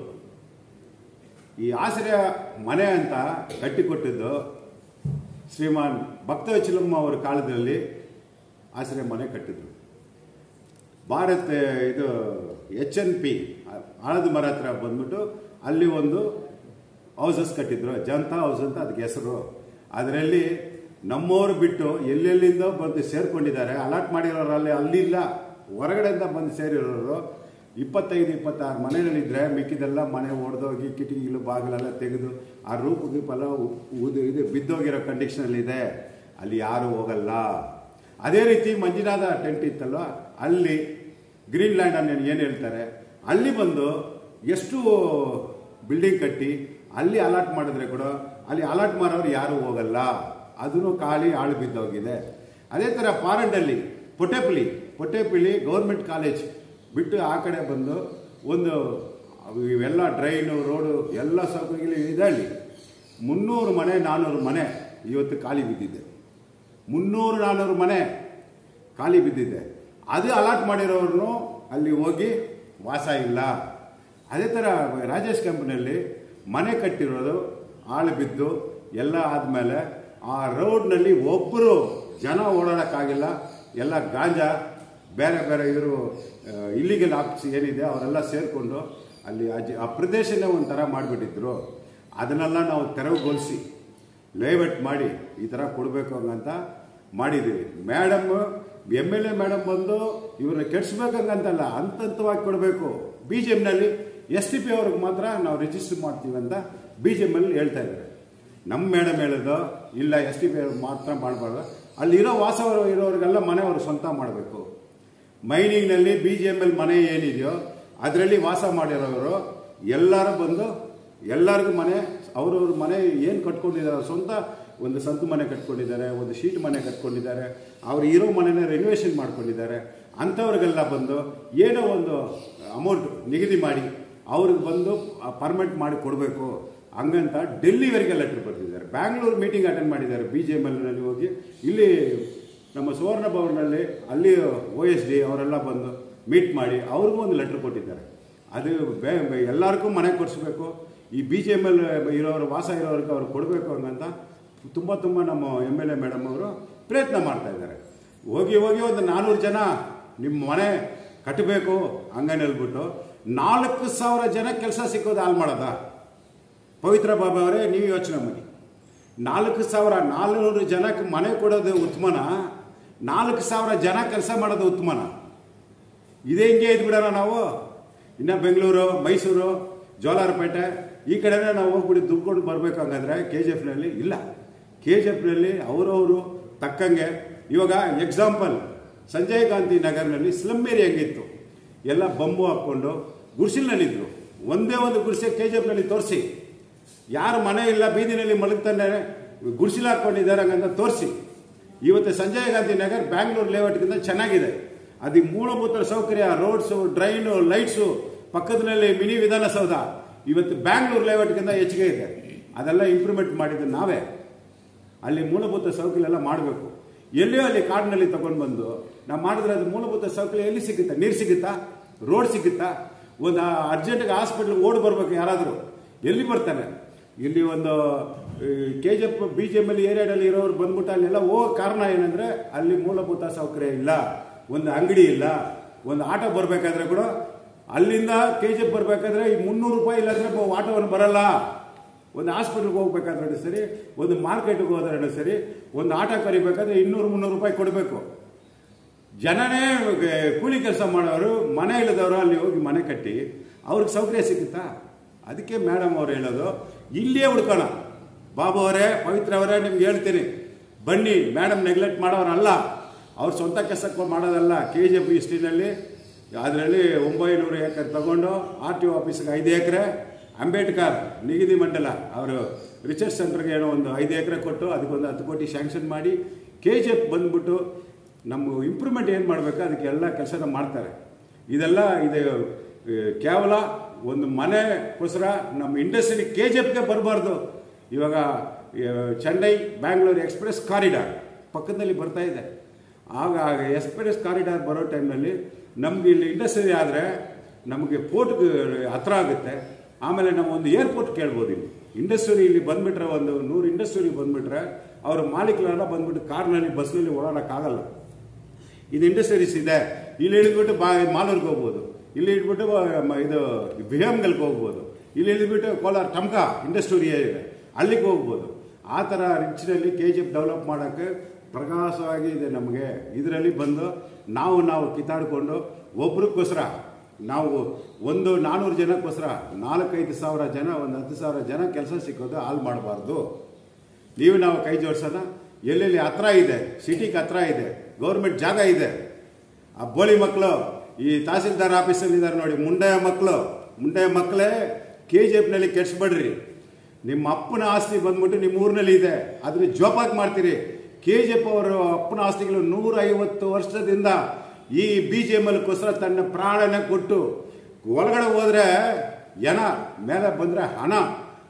ಈ ಆಶ್ರಯ ಮನೆ ಅಂತ ಕಟ್ಟಿಕೊಟ್ಟಿದ್ದು ಶ್ರೀಮಾನ್ ಭಕ್ತವಚಲಮ್ಮ ಅವರ ಕಾಲದಲ್ಲಿ ಆಶ್ರಯ ಮನೆ ಕಟ್ಟಿದ್ರು. ಭಾರತ್ ಇದು ಎಚ್ ಎನ್ ಪಿ ಆಳದ ಮರ ಹತ್ರ ಬಂದ್ಬಿಟ್ಟು ಅಲ್ಲಿ ಒಂದು ಹೌಸಸ್ ಕಟ್ಟಿದ್ರು. ಜನತಾ ಹೌಸ್ ಅಂತ ಅದಕ್ಕೆ ಹೆಸರು. ಅದರಲ್ಲಿ ನಮ್ಮವರು ಬಿಟ್ಟು ಎಲ್ಲೆಲ್ಲಿಂದ ಬಂದು ಸೇರ್ಕೊಂಡಿದ್ದಾರೆ ಅಲಾಟ್ ಮಾಡಿರೋರಲ್ಲಿ ಅಲ್ಲಿಲ್ಲ ಹೊರಗಡೆಯಿಂದ ಬಂದು ಸೇರಿರೋರು ಇಪ್ಪತ್ತೈದು, ಇಪ್ಪತ್ತಾರು ಮನೆಗಳಿದ್ರೆ ಮಿಕ್ಕಿದೆಲ್ಲ ಮನೆ ಒಡೆದೋಗಿ ಕಿಟಕಿಗಳು ಬಾಗಿಲೆಲ್ಲ ತೆಗೆದು ಆ ರೂಪು ಗೀಪೆಲ್ಲ ಉದು, ಇದು ಬಿದ್ದೋಗಿರೋ ಕಂಡೀಷನಲ್ಲಿದೆ ಅಲ್ಲಿ ಯಾರು ಹೋಗಲ್ಲ. ಅದೇ ರೀತಿ ಮಂಜುನಾಥ ಟೆಂಟ್ ಇತ್ತಲ್ವ? ಅಲ್ಲಿ ಗ್ರೀನ್ ಅನ್ನ ಏನು ಹೇಳ್ತಾರೆ? ಅಲ್ಲಿ ಬಂದು ಎಷ್ಟು ಬಿಲ್ಡಿಂಗ್ ಕಟ್ಟಿ ಅಲ್ಲಿ ಅಲಾಟ್ ಮಾಡಿದ್ರೆ ಕೂಡ ಅಲ್ಲಿ ಅಲಾಟ್ ಮಾಡೋರು ಯಾರೂ ಹೋಗಲ್ಲ. ಅದನ್ನು ಖಾಲಿ ಆಳು ಬಿದ್ದೋಗಿದೆ. ಅದೇ ಥರ ಪಾರಂಡಲ್ಲಿ ಪೊಟೆಪಲ್ಲಿ ಪೊಟೆಪಲ್ಲಿ ಗೌರ್ಮೆಂಟ್ ಕಾಲೇಜ್ ಬಿಟ್ಟು ಆ ಕಡೆ ಬಂದು ಒಂದು ಇವೆಲ್ಲ ಡ್ರೈನು, ರೋಡು ಎಲ್ಲ ಸೌಕರ್ಯಗಳು ಇದೆ ಅಲ್ಲಿ. ಮುನ್ನೂರು ಮನೆ ನಾನ್ನೂರು ಮನೆ ಇವತ್ತು ಖಾಲಿ ಬಿದ್ದಿದೆ. ಮುನ್ನೂರು ನಾನ್ನೂರು ಮನೆ ಖಾಲಿ ಬಿದ್ದಿದೆ. ಅದು ಅಲಾಟ್ ಮಾಡಿರೋರು ಅಲ್ಲಿ ಹೋಗಿ ವಾಸ ಇಲ್ಲ. ಅದೇ ಥರ ರಾಜೇಶ್ ಕಂಪ್ನಿಯಲ್ಲಿ ಮನೆ ಕಟ್ಟಿರೋದು, ಆಳು ಬಿದ್ದು ಎಲ್ಲ ಆದಮೇಲೆ ಆ ರೋಡ್ನಲ್ಲಿ ಒಬ್ಬರು ಜನ ಓಡಾಡೋಕ್ಕಾಗಿಲ್ಲ. ಎಲ್ಲ ಗಾಂಜಾ, ಬೇರೆ ಬೇರೆ ಇವರು ಇಲ್ಲಿಗೆಲ್ಲ ಆಫೀಸ್ ಏನಿದೆ ಅವರೆಲ್ಲ ಸೇರಿಕೊಂಡು ಅಲ್ಲಿ ಅಜ್ಜಿ ಆ ಪ್ರದೇಶನೇ ಒಂಥರ ಮಾಡಿಬಿಟ್ಟಿದ್ರು. ಅದನ್ನೆಲ್ಲ ನಾವು ತೆರವುಗೊಳಿಸಿ, ಲೇಔಟ್ ಮಾಡಿ ಈ ಥರ ಕೊಡಬೇಕು ಅಂತ ಮಾಡಿದ್ದೀವಿ. Madam M L A madam ಬಂದು ಇವ್ರನ್ನ ಕೆಡಿಸ್ಬೇಕಂಗಂತಲ್ಲ ಹಂತ ಹಂತವಾಗಿ ಕೊಡಬೇಕು ಬಿ ಜೆ ಎಮ್ನಲ್ಲಿ ಎಸ್ ಟಿ ಪಿ ಅವ್ರಿಗೆ ಮಾತ್ರ ನಾವು ರಿಜಿಸ್ಟರ್ ಮಾಡ್ತೀವಿ ಅಂತ ಬಿ ಜಿ ಎಮ್ಮಲ್ಲಿ ಹೇಳ್ತಾ ಇದ್ದಾರೆ. ನಮ್ಮ ಮೇಡಮ್ ಹೇಳೋದು, ಇಲ್ಲ ಎಸ್ ಟಿ ಪಿ ಅವ್ರಿಗೆ ಮಾತ್ರ ಮಾಡಬಾರ್ದು. ಅಲ್ಲಿರೋ ವಾಸ ಇರೋರಿಗೆಲ್ಲ ಮನೆ ಅವರು ಸ್ವಂತ ಮಾಡಬೇಕು. ಮೈನಿಂಗ್ನಲ್ಲಿ ಬಿ ಜೆ ಎಂ ಎಲ್ ಮನೆ ಏನಿದೆಯೋ, ಅದರಲ್ಲಿ ವಾಸ ಮಾಡಿರೋರು, ಎಲ್ಲರೂ ಬಂದು, ಎಲ್ಲರಿಗೂ ಮನೆ, ಅವ್ರವ್ರ ಮನೆ ಏನು ಕಟ್ಕೊಂಡಿದ್ದಾರೆ ಸ್ವಂತ ಒಂದು ಸಂತು ಮನೆ ಕಟ್ಕೊಂಡಿದ್ದಾರೆ, ಒಂದು ಶೀಟ್ ಮನೆ ಕಟ್ಕೊಂಡಿದ್ದಾರೆ, ಅವ್ರು ಇರೋ ಮನೆನ ರೆನೋವೇಷನ್ ಮಾಡ್ಕೊಂಡಿದ್ದಾರೆ. ಅಂಥವ್ರಿಗೆಲ್ಲ ಬಂದು ಏನೋ ಒಂದು ಅಮೌಂಟ್ ನಿಗದಿ ಮಾಡಿ ಅವ್ರಿಗೆ ಬಂದು ಪರ್ಮಿಟ್ ಮಾಡಿ ಕೊಡಬೇಕು. ಹಂಗಂತ ಡೆಲ್ಲಿವರೆಗೆ ಲೆಟ್ರ್ ಬರ್ತಿದ್ದಾರೆ ಬ್ಯಾಂಗ್ಳೂರು ಮೀಟಿಂಗ್ ಅಟೆಂಡ್ ಮಾಡಿದ್ದಾರೆ ಬಿ ಜೆ ಎಂ ಹೋಗಿ. ಇಲ್ಲಿ ನಮ್ಮ ಸುವರ್ಣ ಭವನದಲ್ಲಿ ಅಲ್ಲಿ ಒ ಎಸ್ ಡಿ ಅವರೆಲ್ಲ ಬಂದು ಮೀಟ್ ಮಾಡಿ ಅವ್ರಿಗೂ ಒಂದು ಲೆಟ್ರ್ ಕೊಟ್ಟಿದ್ದಾರೆ. ಅದು ಬೇ- ಎಲ್ಲರಿಗೂ ಮನೆ ಕೊಡಿಸ್ಬೇಕು. ಈ ಬಿ ಜೆ ಎಂ ಎಲ್ ಇರೋರು, ವಾಸ ಇರೋರಿಗೆ ಅವ್ರು ಕೊಡಬೇಕು ಹಂಗಂತ ತುಂಬ ತುಂಬ ನಮ್ಮ ಎಂ ಎಲ್ ಎ ಮೇಡಮ್ ಅವರು ಪ್ರಯತ್ನ ಮಾಡ್ತಾ ಇದ್ದಾರೆ. ಹೋಗಿ ಹೋಗಿ ಒಂದು ನಾನ್ನೂರು ಜನ ನಿಮ್ಮ ಮನೆ ಕಟ್ಟಬೇಕು ಹಂಗನ್ ಹೇಳ್ಬಿಟ್ಟು ನಾಲ್ಕು ಸಾವಿರ ಜನ ಕೆಲಸ ಸಿಕ್ಕೋದು ಹಾಲು ಮಾಡೋದಾ? ಪವಿತ್ರ ಬಾಬಾ ಅವರೇ, ನೀವು ಯೋಚನೆ ಮಾಡಿ. ನಾಲ್ಕು ಸಾವಿರ ನಾಲ್ನೂರು ಜನಕ್ಕೆ ಮನೆ ಕೊಡೋದು ಉತ್ಮನ ನಾಲ್ಕು ಸಾವಿರ ಜನ ಕೆಲಸ ಮಾಡೋದು ಉತ್ಮನ ಇದೇ ಹಿಂಗೆ ಇದ್ಬಿಡೋಣ ನಾವು. ಇನ್ನು ಬೆಂಗಳೂರು, ಮೈಸೂರು, ಜೋಲಾರಪೇಟೆ, ಈ ಕಡೆನೇ ನಾವು ಹೋಗ್ಬಿಟ್ಟು ದುಡ್ಕೊಂಡು ಬರಬೇಕು ಕೆ ಜಿ ಎಫ್ನಲ್ಲಿ ಇಲ್ಲ. ಕೆ ಜಿ ಎಫ್ನಲ್ಲಿ ಅವರವರು ತಕ್ಕಂಗೆ ಇವಾಗ ಎಕ್ಸಾಂಪಲ್ ಸಂಜಯ್ ಗಾಂಧಿ ನಗರದಲ್ಲಿ ಸ್ಲಮ್ ಏರಿಯಾ ಹೆಂಗಿತ್ತು? ಎಲ್ಲ ಬಂಬು ಹಾಕ್ಕೊಂಡು ಗುಡಿಸಿಲ್ನಲ್ಲಿದ್ರು ಒಂದೇ ಒಂದು ಗುಡಿಸೆ ಕೆ ಜಿ ಎಫ್ನಲ್ಲಿ ತೋರಿಸಿ. ಯಾರು ಮನೆ ಇಲ್ಲ, ಬೀದಿನಲ್ಲಿ ಮಲಗ್ತಾನೆ ಗುಡಿಸಿಲು ಹಾಕ್ಕೊಂಡಿದ್ದಾರೆ ಹಂಗಂತ ತೋರಿಸಿ. ಇವತ್ತು ಸಂಜಯ್ ಗಾಂಧಿ ನಗರ್ ಬ್ಯಾಂಗ್ಳೂರು ಲೇಔಟ್ಗಿಂತ ಚೆನ್ನಾಗಿದೆ. ಅದಕ್ಕೆ ಮೂಲಭೂತ ಸೌಕರ್ಯ ರೋಡ್ಸು ಡ್ರೈನು ಲೈಟ್ಸು ಪಕ್ಕದಲ್ಲಿ ಮಿನಿ ವಿಧಾನಸೌಧ. ಇವತ್ತು ಬ್ಯಾಂಗ್ಳೂರು ಲೇಔಟ್ಗಿಂತ ಹೆಚ್ಚಿಗೆ ಇದೆ. ಅದೆಲ್ಲ ಇಂಪ್ರೂವ್ಮೆಂಟ್ ಮಾಡಿದ್ದು ನಾವೇ. ಅಲ್ಲಿ ಮೂಲಭೂತ ಸೌಕರ್ಯ ಎಲ್ಲ ಮಾಡಬೇಕು. ಎಲ್ಲಿಯೋ ಅಲ್ಲಿ ಕಾಡಿನಲ್ಲಿ ತಗೊಂಡು ಬಂದು, ನಾವು ಮಾಡಿದ್ರೆ ಅದು ಮೂಲಭೂತ ಸೌಕರ್ಯ ಎಲ್ಲಿ ಸಿಗುತ್ತಾ? ನೀರು ಸಿಗುತ್ತಾ? ರೋಡ್ ಸಿಗುತ್ತಾ? ಒಂದು ಅರ್ಜೆಂಟ್ಗೆ ಹಾಸ್ಪಿಟ್ಲ್ ಓಡಿ ಬರ್ಬೇಕು ಯಾರಾದರೂ. ಎಲ್ಲಿ ಬರ್ತಾನೆ ಇಲ್ಲಿ ಒಂದು K G F B G M L ಏರಿಯಾದಲ್ಲಿ ಇರೋರು ಬಂದ್ಬಿಟ್ಟು ಅಲ್ಲೆಲ್ಲ ಹೋಗೋ ಕಾರಣ ಏನಂದ್ರೆ, ಅಲ್ಲಿ ಮೂಲಭೂತ ಸೌಕರ್ಯ ಇಲ್ಲ. ಒಂದು ಅಂಗಡಿ ಇಲ್ಲ. ಒಂದು ಆಟೋ ಬರಬೇಕಾದ್ರೆ ಕೂಡ ಅಲ್ಲಿಂದ ಕೆ ಜಿ ಎಫ್ ಬರಬೇಕಾದ್ರೆ ಈ ಮುನ್ನೂರು ರೂಪಾಯಿ ಇಲ್ಲಾಂದ್ರೆ ಆಟೋವನ್ನು ಬರಲ್ಲ. ಒಂದು ಹಾಸ್ಪಿಟ್ಲ್ಗೆ ಹೋಗ್ಬೇಕಾದ್ರೂ ಸರಿ, ಒಂದು ಮಾರ್ಕೆಟ್ಗೆ ಹೋದ್ರೂ ಸರಿ, ಒಂದು ಆಟೋ ಕರಿಬೇಕಾದ್ರೆ ಇನ್ನೂರು, ಮುನ್ನೂರು ರೂಪಾಯಿ ಕೊಡಬೇಕು. ಜನನೇ ಕೂಲಿ ಕೆಲಸ ಮಾಡೋರು, ಮನೆ ಇಲ್ಲದವರು ಅಲ್ಲಿ ಹೋಗಿ ಮನೆ ಕಟ್ಟಿ, ಅವ್ರಿಗೆ ಸೌಕರ್ಯ ಸಿಗುತ್ತಾ? ಅದಕ್ಕೆ ಮೇಡಮ್ ಅವ್ರು ಹೇಳೋದು, ಇಲ್ಲಿಯೇ ಹುಡ್ಕೋಣ. ಬಾಬು ಅವರೇ, ಪವಿತ್ರ ಅವರೇ, ನಿಮ್ಗೆ ಹೇಳ್ತೀನಿ. ಬನ್ನಿ ಮೇಡಮ್ ನೆಗ್ಲೆಕ್ಟ್ ಮಾಡೋರಲ್ಲ. ಅವ್ರು ಸ್ವಂತ ಕೆಲಸಕ್ಕೆ ಮಾಡೋದಲ್ಲ. ಕೆ ಜಿ ಎಫ್ ಇಸ್ಟಿನಲ್ಲಿ ಅದರಲ್ಲಿ ಒಂಬೈನೂರು ಎಕರೆ ತಗೊಂಡು ಆರ್ ಟಿ ಒ ಆಫೀಸ್ಗೆ ಐದು ಎಕರೆ. ಅಂಬೇಡ್ಕರ್, ನಿಗದಿ ಮಂಡಲ, ಅವರು ರಿಸರ್ಚ್ ಸೆಂಟರ್ಗೆ ಏನೋ ಒಂದು ಐದು ಎಕರೆ ಕೊಟ್ಟು ಅದಕ್ಕೊಂದು ಹತ್ತು ಕೋಟಿ ಸ್ಯಾಂಕ್ಷನ್ ಮಾಡಿ ಕೆ ಜಿ ಎಫ್ ಬಂದ್ಬಿಟ್ಟು ನಮ್ಮ ಇಂಪ್ರೂವ್ಮೆಂಟ್ ಏನು ಮಾಡಬೇಕು, ಅದಕ್ಕೆ ಎಲ್ಲ ಕೆಲಸನ ಮಾಡ್ತಾರೆ. ಇದೆಲ್ಲ ಇದು ಕೇವಲ ಒಂದು ಮನೆಗೋಸ್ಕರ ನಮ್ಮ ಇಂಡಸ್ಟ್ರಿ ಕೆ ಜಿ ಎಫ್ಗೆ ಬರಬಾರ್ದು. ಇವಾಗ ಚೆನ್ನೈ ಬ್ಯಾಂಗ್ಳೂರು ಎಕ್ಸ್ಪ್ರೆಸ್ ಕಾರಿಡಾರ್ ಪಕ್ಕದಲ್ಲಿ ಬರ್ತಾ ಇದೆ. ಆಗ ಎಕ್ಸ್ಪ್ರೆಸ್ ಕಾರಿಡಾರ್ ಬರೋ ಟೈಮ್ನಲ್ಲಿ ನಮ್ಗೆ ಇಲ್ಲಿ ಇಂಡಸ್ಟ್ರಿ ಆದರೆ ನಮಗೆ ಪೋರ್ಟ್ಗೆ ಹತ್ರ ಆಗುತ್ತೆ. ಆಮೇಲೆ ನಾವು ಒಂದು ಏರ್ಪೋರ್ಟ್ ಕೇಳ್ಬೋದು ಇಲ್ಲಿ. ಇಂಡಸ್ಟ್ರಿ ಇಲ್ಲಿ ಬಂದ್ಬಿಟ್ರೆ ಒಂದು ನೂರು ಇಂಡಸ್ಟ್ರಿ ಬಂದ್ಬಿಟ್ರೆ ಅವ್ರ ಮಾಲೀಕರೆಲ್ಲ ಬಂದ್ಬಿಟ್ಟು ಕಾರ್ನಲ್ಲಿ, ಬಸ್ನಲ್ಲಿ ಓಡಾಡೋಕ್ಕಾಗಲ್ಲ. ಇದು ಇಂಡಸ್ಟ್ರೀಸ್ ಇದೆ. ಇಲ್ಲಿ ಇಳಿದ್ಬಿಟ್ಟು ಬಾ, ಮಾಲೂರ್ಗೆ ಹೋಗ್ಬೋದು. ಇಲ್ಲಿ ಇಟ್ಬಿಟ್ಟು ಇದು ಬಿಹಮ್ಗಲ್ಗೆ ಹೋಗ್ಬೋದು. ಇಲ್ಲಿ ಇಳಿದ್ಬಿಟ್ಟು ಕೋಲಾರ ಟಮ್ಕಾ ಇಂಡಸ್ಟ್ರಿ ಇದೆ. ಅಲ್ಲಿಗೆ ಹೋಗ್ಬೋದು. ಆ ಥರ ರಿಚ್ನಲ್ಲಿ ಕೆ ಜಿ ಎಫ್ ಡೆವಲಪ್ ಮಾಡೋಕ್ಕೆ ಪ್ರಕಾಶವಾಗಿ ಇದೆ ನಮಗೆ. ಇದರಲ್ಲಿ ಬಂದು ನಾವು ನಾವು ಕಿತ್ತಾಡಿಕೊಂಡು ಒಬ್ರಿಗೋಸ್ಕರ ನಾವು ಒಂದು ನಾನ್ನೂರು ಜನಕ್ಕೋಸ್ಕರ ನಾಲ್ಕೈದು ಸಾವಿರ ಜನ, ಒಂದು ಹತ್ತು ಸಾವಿರ ಜನ ಕೆಲಸ ಸಿಕ್ಕೋದು ಹಾಲು ಮಾಡಬಾರ್ದು. ನೀವು ನಾವು ಕೈ ಜೋಡಿಸೋಣ. ಎಲ್ಲೆಲ್ಲಿ ಹತ್ರ ಇದೆ ಸಿಟಿಗೆ ಹತ್ರ ಇದೆ ಗೌರ್ಮೆಂಟ್ ಜಾಗ ಇದೆ. ಆ ಬೋಳಿ ಮಕ್ಕಳು ಈ ತಹಸೀಲ್ದಾರ್ ಆಫೀಸಲ್ಲಿ ಇದ್ದಾರೆ ನೋಡಿ ಮುಂಡೆಯ ಮಕ್ಕಳು ಮುಂಡೆಯ ಮಕ್ಕಳೇ ಕೆ ಜಿ ಎಫ್ನಲ್ಲಿ ಕೆಡಿಸ್ಬೇಡ್ರಿ. ನಿಮ್ಮ ಅಪ್ಪನ ಆಸ್ತಿ ಬಂದ್ಬಿಟ್ಟು ನಿಮ್ಮ ಊರಿನಲ್ಲಿ ಇದೆ, ಅದನ್ನ ಜೋಪಾಗಿ ಮಾಡ್ತೀರಿ. ಕೆ ಜಿ ಎಫ್ ಅವರು ಅಪ್ಪನ ಆಸ್ತಿಗಳು ನೂರೈವತ್ತು ವರ್ಷದಿಂದ ಈ ಬಿ ಜೆ ಎಮ್ಗೋಸ್ಕರ ತನ್ನ ಪ್ರಾಣನೆ ಕೊಟ್ಟು ಒಳಗಡೆ ಹೋದ್ರೆ ಎನ, ಮೇಲೆ ಬಂದರೆ ಹಣ.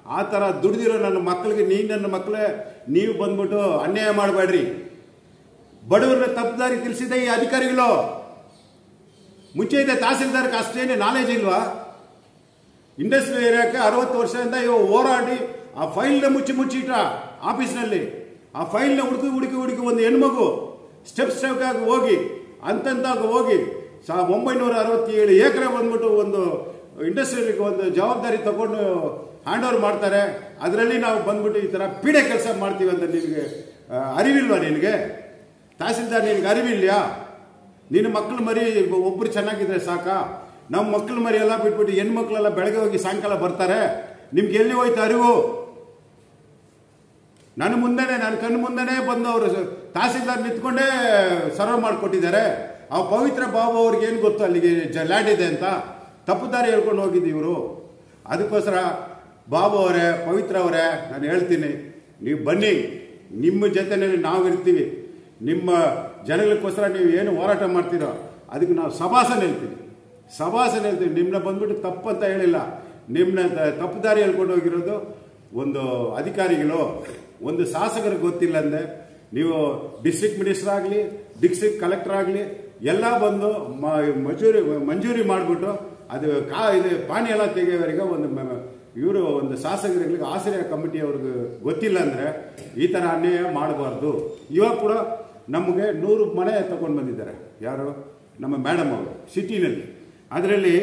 ಆ ಥರ ದುಡಿದಿರೋ ನನ್ನ ಮಕ್ಕಳಿಗೆ ನೀ ನನ್ನ ಮಕ್ಕಳೇ, ನೀವು ಬಂದ್ಬಿಟ್ಟು ಅನ್ಯಾಯ ಮಾಡಬೇಡ್ರಿ. ಬಡವರನ್ನ ತಪ್ಪದಾರಿ ತಿಳಿಸಿದೆ ಈ ಅಧಿಕಾರಿಗಳು. ಮುಂಚೆ ಇದೆ ತಹಸೀಲ್ದಾರ್ಗೆ ಅಷ್ಟೇನೆ ನಾಲೆಜ್ ಇಲ್ವಾ? ಇಂಡಸ್ಟ್ರಿ ಏರಿಯಾಕ್ಕೆ ಅರವತ್ತು ವರ್ಷದಿಂದ ಇವ ಹೋರಾಡಿ, ಆ ಫೈಲ್ನ ಮುಚ್ಚಿ ಮುಚ್ಚಿಟ್ಟ ಆಫೀಸ್ನಲ್ಲಿ. ಆ ಫೈಲ್ನ ಹುಡುಕಿ ಹುಡುಕಿ ಹುಡುಕಿ ಒಂದು ಹೆಣ್ಮಗು ಸ್ಟೆಪ್ ಸ್ಟೆಪ್ಗಾಗಿ ಹೋಗಿ ಅಂತಂದಾಗ ಹೋಗಿ ಸಾ ಒಂಬೈನೂರ ಅರವತ್ತೇಳು ಏಕರೆ ಬಂದ್ಬಿಟ್ಟು ಒಂದು ಇಂಡಸ್ಟ್ರಿಯಲ್ಗೆ ಒಂದು ಜವಾಬ್ದಾರಿ ತಗೊಂಡು ಹ್ಯಾಂಡ್ ಓವರ್ ಮಾಡ್ತಾರೆ. ಅದರಲ್ಲಿ ನಾವು ಬಂದ್ಬಿಟ್ಟು ಈ ಥರ ಪೀಡೆ ಕೆಲಸ ಮಾಡ್ತೀವಿ ಅಂತ ನಿನಗೆ ಆ, ಅರಿವಿಲ್ವಾ ನಿನಗೆ? ತಹಸೀಲ್ದಾರ್ ನಿನಗೆ ಅರಿವಿಲ್ಯಾ? ನಿನ್ನ ಮಕ್ಕಳು ಮರಿ ಒಬ್ಬರು ಚೆನ್ನಾಗಿದ್ರೆ ಸಾಕಾ? ನಮ್ಮ ಮಕ್ಕಳು ಮರಿ ಎಲ್ಲ ಬಿಟ್ಬಿಟ್ಟು ಹೆಣ್ಮಕ್ಳೆಲ್ಲ ಬೆಳಗ್ಗೆ ಹೋಗಿ ಸಾಯಂಕಾಲ ಬರ್ತಾರೆ. ನಿಮ್ಗೆ ಎಲ್ಲಿ ಹೋಯ್ತು ಅರಿವು? ನನ್ನ ಮುಂದೆನೆ, ನನ್ನ ಕಣ್ಣು ಮುಂದೆನೆ ಬಂದು ಅವರು ತಹಸೀಲ್ದಾರ್ ನಿಂತ್ಕೊಂಡೇ ಸರ್ವ್ ಮಾಡಿಕೊಟ್ಟಿದ್ದಾರೆ. ಆ ಪವಿತ್ರ ಬಾಬು ಅವ್ರಿಗೆ ಏನು ಗೊತ್ತು ಅಲ್ಲಿಗೆ ಜ ಲ್ಯಾಂಡ್ ಇದೆ ಅಂತ? ತಪ್ಪು ದಾರಿ ಹೇಳ್ಕೊಂಡು ಹೋಗಿದ್ದು ಇವರು. ಅದಕ್ಕೋಸ್ಕರ ಬಾಬು ಅವರೇ, ಪವಿತ್ರ ಅವರೇ, ನಾನು ಹೇಳ್ತೀನಿ, ನೀವು ಬನ್ನಿ, ನಿಮ್ಮ ಜೊತೆನಲ್ಲಿ ನಾವು ಇರ್ತೀವಿ. ನಿಮ್ಮ ಜನಗಳಿಗೋಸ್ಕರ ನೀವು ಏನು ಹೋರಾಟ ಮಾಡ್ತೀರೋ, ಅದಕ್ಕೆ ನಾವು ಸಭಾಸನ ಹೇಳ್ತೀವಿ. ಸಭಾಸನ ಹೇಳ್ತೀವಿ. ನಿಮ್ಮನ್ನ ಬಂದ್ಬಿಟ್ಟು ತಪ್ಪು ಅಂತ ಹೇಳಿಲ್ಲ. ನಿಮ್ಮನ್ನ ತಪ್ಪು ದಾರಿ ಹೇಳ್ಕೊಂಡು ಹೋಗಿರೋದು ಒಂದು ಅಧಿಕಾರಿಗಳು. ಒಂದು ಶಾಸಕರಿಗೆ ಗೊತ್ತಿಲ್ಲ ಅಂದ್ರೆ ನೀವು ಡಿಸ್ಟ್ರಿಕ್ಟ್ ಮಿನಿಸ್ಟರ್ ಆಗಲಿ ಡಿಸ್ಟ್ರಿಕ್ಟ್ ಕಲೆಕ್ಟರ್ ಆಗಲಿ, ಎಲ್ಲ ಬಂದು ಮಂಜೂರಿ ಮಂಜೂರಿ ಮಾಡಿಬಿಟ್ಟು ಅದು ಕಾ, ಇದು ಪಾನಿ ಎಲ್ಲ ತೆಗೆಯೋವರೆಗೆ ಒಂದು ಇವರು ಒಂದು ಶಾಸಕರಿಗೆ ಆಶ್ರಯ ಕಮಿಟಿ ಅವ್ರಿಗೆ ಗೊತ್ತಿಲ್ಲ ಅಂದರೆ ಈ ಥರ ಅನ್ಯಾಯ ಮಾಡಬಾರ್ದು. ಇವಾಗ ಕೂಡ ನಮಗೆ ನೂರು ಮನೆ ತಗೊಂಡು ಬಂದಿದ್ದಾರೆ. ಯಾರು? ನಮ್ಮ ಮೇಡಮ್ ಅವರು ಸಿಟಿನಲ್ಲಿ ಅದರಲ್ಲಿ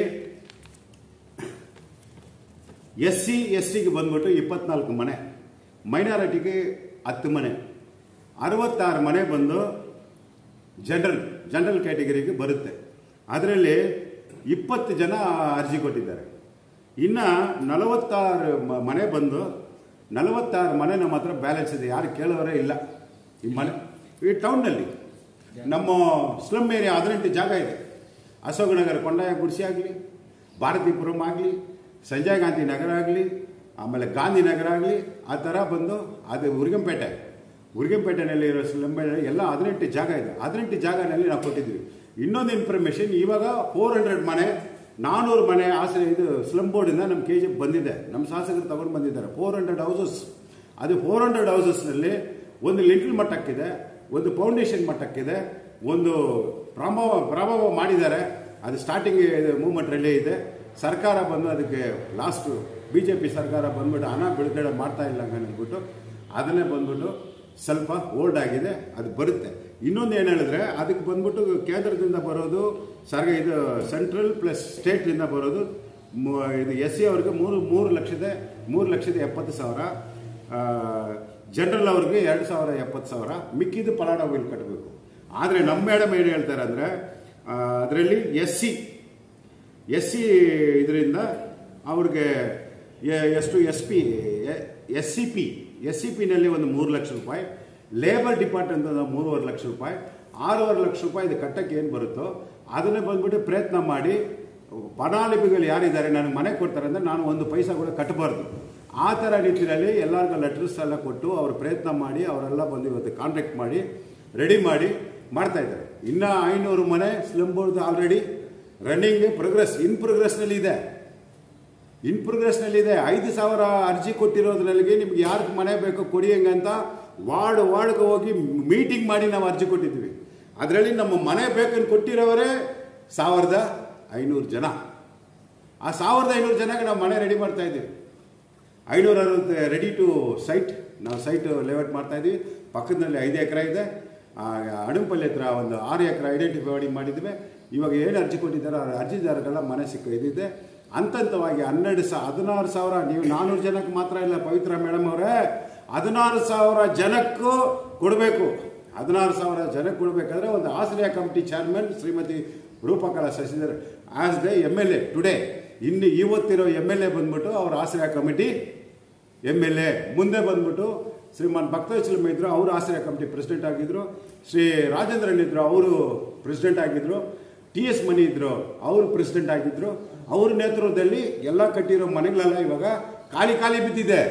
ಎಸ್ ಸಿ ಎಸ್ ಟಿಗೆ ಬಂದ್ಬಿಟ್ಟು ಇಪ್ಪತ್ನಾಲ್ಕು ಮನೆ. ಮೈನಾರಿಟಿಗೆ ಹತ್ತು ಮನೆ. ಅರವತ್ತಾರು ಮನೆ ಬಂದು ಜನರಲ್ ಜನರಲ್ ಕ್ಯಾಟಗರಿಗೆ ಬರುತ್ತೆ. ಅದರಲ್ಲಿ ಇಪ್ಪತ್ತು ಜನ ಅರ್ಜಿ ಕೊಟ್ಟಿದ್ದಾರೆ. ಇನ್ನು ನಲವತ್ತಾರು ಮನೆ ಬಂದು ನಲವತ್ತಾರು ಮನೆ ನಮ್ಮ ಹತ್ರ ಬ್ಯಾಲೆನ್ಸ್ ಇದೆ. ಯಾರು ಕೇಳೋರೇ ಇಲ್ಲ. ಈ ಮನೆ, ಈ ಟೌನ್ನಲ್ಲಿ ನಮ್ಮ ಸ್ಲಮ್ ಏರಿಯಾ ಹದಿನೆಂಟು ಜಾಗ ಇದೆ. ಅಶೋಕನಗರ, ಕೊಂಡಾಯ ಗುಡಿಸಿ ಆಗಲಿ, ಭಾರತೀಪುರಂ ಆಗಲಿ, ಸಂಜಯ್ ಗಾಂಧಿ ನಗರ ಆಗಲಿ ಆಮೇಲೆ ಗಾಂಧಿನಗರ ಆಗಲಿ, ಆ ಥರ ಬಂದು ಅದು ಉರ್ಗಂಪೇಟೆ. ಉರ್ಗಂಪೇಟೆನಲ್ಲಿ ಇರೋ ಏರಿಯಾ ಎಲ್ಲ ಹದಿನೆಂಟು ಜಾಗ ಇದೆ. ಹದಿನೆಂಟು ಜಾಗನಲ್ಲಿ ನಾವು ಕೊಟ್ಟಿದ್ವಿ ಇನ್ನೊಂದು ಇನ್ಫಾರ್ಮೇಷನ್ ಇವಾಗ ಫೋರ್ ಹಂಡ್ರೆಡ್ ಮನೆ ನಾನ್ನೂರು ಮನೆ ಆಶ್ರಯ ಇದು ಸ್ಲಮ್ ಬೋರ್ಡಿಂದ ನಮ್ಮ ಕೆ ಜಿ ಬಂದಿದೆ. ನಮ್ಮ ಶಾಸಕರು ತಗೊಂಡು ಬಂದಿದ್ದಾರೆ. ಫೋರ್ ಹಂಡ್ರೆಡ್ ಹೌಸಸ್ ಅದು ಫೋರ್ ಹಂಡ್ರೆಡ್ ಹೌಸಸ್ನಲ್ಲಿ ಒಂದು ಲಿಂಟಲ್ ಮಟ್ಟಕ್ಕಿದೆ ಒಂದು ಫೌಂಡೇಶನ್ ಮಟ್ಟಕ್ಕಿದೆ ಒಂದು ಪ್ರಭಾವ ಪ್ರಭಾವ ಮಾಡಿದ್ದಾರೆ. ಅದು ಸ್ಟಾರ್ಟಿಂಗ್ ಮೂವ್ಮೆಂಟ್ ರೆಡಿ ಇದೆ. ಸರ್ಕಾರ ಬಂದು ಅದಕ್ಕೆ ಲಾಸ್ಟ್ ಬಿ ಜೆ ಪಿ ಸರ್ಕಾರ ಬಂದ್ಬಿಟ್ಟು ಹಣ ಬಿಡುಗಡೆ ಮಾಡ್ತಾ ಇಲ್ಲ ಅಂದ್ಬಿಟ್ಟು ಅದನ್ನೇ ಬಂದ್ಬಿಟ್ಟು ಸ್ವಲ್ಪ ಓಲ್ಡ್ ಆಗಿದೆ, ಅದು ಬರುತ್ತೆ. ಇನ್ನೊಂದು ಏನು ಹೇಳಿದ್ರೆ, ಅದಕ್ಕೆ ಬಂದ್ಬಿಟ್ಟು ಕೇಂದ್ರದಿಂದ ಬರೋದು, ಸರ್ಗ ಇದು ಸೆಂಟ್ರಲ್ ಪ್ಲಸ್ ಸ್ಟೇಟಿಂದ ಬರೋದು ಇದು ಎಸ್ ಸಿ ಅವ್ರಿಗೆ ಮೂರು ಮೂರು ಲಕ್ಷದ ಮೂರು ಲಕ್ಷದ ಎಪ್ಪತ್ತು ಸಾವಿರ ಜನರಲ್ ಅವ್ರಿಗೆ ಎರಡು ಸಾವಿರ ಎಪ್ಪತ್ತು ಸಾವಿರ, ಮಿಕ್ಕಿದ್ದು ಫಲಾನುಭವಿಗಳು ಕಟ್ಟಬೇಕು ಆದರೆ ನಮ್ಮ ಮೇಡಮ್ ಏನು ಹೇಳ್ತಾರೆ ಅಂದರೆ ಅದರಲ್ಲಿ ಎಸ್ ಸಿ ಎಸ್ ಸಿ ಇದರಿಂದ ಅವ್ರಿಗೆ ಎಷ್ಟು S P S C P. S C ಪಿನಲ್ಲಿ ಒಂದು ಮೂರು ಲಕ್ಷ ರೂಪಾಯಿ. ಲೇಬರ್ ಡಿಪಾರ್ಟ್ಮೆಂಟ್ ಮೂರುವರೆ ಲಕ್ಷ ರೂಪಾಯಿ. ಆರೂವರೆ ಲಕ್ಷ ರೂಪಾಯಿ ಇದು ಕಟ್ಟಕ್ಕೆ ಏನು ಬರುತ್ತೋ ಅದನ್ನೇ ಬಂದ್ಬಿಟ್ಟು ಪ್ರಯತ್ನ ಮಾಡಿ. ಫಲಾನುಭವಿಗಳು ಯಾರಿದ್ದಾರೆ, ನನಗೆ ಮನೆ ಕೊಡ್ತಾರೆ ಅಂದರೆ ನಾನು ಒಂದು ಪೈಸಾ ಕೂಡ ಕಟ್ಟಬಾರ್ದು. ಆ ಥರ ರೀತಿಯಲ್ಲಿ ಎಲ್ಲರಿಗೂ ಲೆಟರ್ಸ್ ಎಲ್ಲ ಕೊಟ್ಟು ಅವ್ರು ಪ್ರಯತ್ನ ಮಾಡಿ, ಅವರೆಲ್ಲ ಬಂದು ಇವತ್ತು ಕಾಂಟ್ಯಾಕ್ಟ್ ಮಾಡಿ ರೆಡಿ ಮಾಡಿ ಮಾಡ್ತಾ ಇದ್ದಾರೆ. ಇನ್ನು ಐನೂರು ಮನೆ slum already running progress in ಪ್ರೋಗ್ರೆಸ್ನಲ್ಲಿ ಇದೆ ಇನ್ ಪ್ರೋಗ್ರೆಸ್ನಲ್ಲಿದೆ ಐದು ಸಾವಿರ ಅರ್ಜಿ ಕೊಟ್ಟಿರೋದ್ರಲ್ಲಿಗೆ ನಿಮ್ಗೆ ಯಾರು ಮನೆ ಬೇಕೋ ಕೊಡಿ ಅಂತ ವಾರ್ಡ್ ವಾರ್ಡ್ಗೆ ಹೋಗಿ ಮೀಟಿಂಗ್ ಮಾಡಿ ನಾವು ಅರ್ಜಿ ಕೊಟ್ಟಿದ್ವಿ ಅದರಲ್ಲಿ ನಮ್ಮ ಮನೆ ಬೇಕನ್ನು ಕೊಟ್ಟಿರೋವರೇ ಸಾವಿರದ ಐನೂರು ಜನ. ಆ ಸಾವಿರದ ಐನೂರು ಜನಕ್ಕೆ ನಾವು ಮನೆ ರೆಡಿ ಮಾಡ್ತಾ ಇದ್ದೀವಿ. ಐನೂರ ಅರವತ್ತು ರೆಡಿ ಟು ಸೈಟ್ ನಾವು ಸೈಟ್ ಲೇಔಟ್ ಮಾಡ್ತಾ ಇದ್ದೀವಿ. ಪಕ್ಕದಲ್ಲಿ ಐದು ಎಕರೆ ಇದೆ. ಆ, ಅಡಂಪಲ್ಲಿ ಹತ್ರ ಒಂದು ಆರು ಎಕರೆ ಐಡೆಂಟಿಫೈ ಮಾಡಿ ಮಾಡಿದ್ವಿ. ಇವಾಗ ಏನು ಅರ್ಜಿ ಕೊಟ್ಟಿದ್ದಾರೋ ಆ ಮನೆ ಸಿಕ್ಕ ಇದಿದೆ. ಹಂತವಾಗಿ ಹನ್ನೆರಡು ಸಾವಿರ ಹದಿನಾರು ಸಾವಿರ, ನೀವು ನಾನ್ನೂರು ಜನಕ್ಕೆ ಮಾತ್ರ ಇಲ್ಲ, ಪವಿತ್ರ ಮೇಡಮ್ ಅವರೇ, ಹದಿನಾರು ಸಾವಿರ ಜನಕ್ಕೂ ಕೊಡಬೇಕು. ಹದಿನಾರು ಸಾವಿರ ಜನಕ್ಕೆ ಕೊಡಬೇಕಾದ್ರೆ ಒಂದು Ashraya committee chairman Shrimati Roopakala Shashidhar as the M L A today ಇನ್ನು ಇವತ್ತಿರೋ ಎಂ ಎಲ್ ಎ ಬಂದ್ಬಿಟ್ಟು ಅವ್ರ ಆಶ್ರಯ ಕಮಿಟಿ ಎಂ ಎಲ್ ಎ ಮುಂದೆ ಬಂದ್ಬಿಟ್ಟು ಶ್ರೀಮಾನ್ ಭಕ್ತವಚಲಂ ಇದ್ರು ಅವರು ಆಶ್ರಯ ಕಮಿಟಿ ಪ್ರೆಸಿಡೆಂಟ್ ಆಗಿದ್ರು, ಶ್ರೀ ರಾಜೇಂದ್ರನ್ ಇದ್ರು ಅವರು ಪ್ರೆಸಿಡೆಂಟ್ ಆಗಿದ್ರು. ಟಿ ಎಸ್ ಮನಿ ಇದ್ರು, ಅವರು ಪ್ರೆಸಿಡೆಂಟ್ ಆಗಿದ್ರು, ಅವ್ರ ನೇತೃತ್ವದಲ್ಲಿ ಎಲ್ಲ ಕಟ್ಟಿರೋ ಮನೆಗಳೆಲ್ಲ ಇವಾಗ ಖಾಲಿ ಖಾಲಿ ಬಿದ್ದಿದೆ.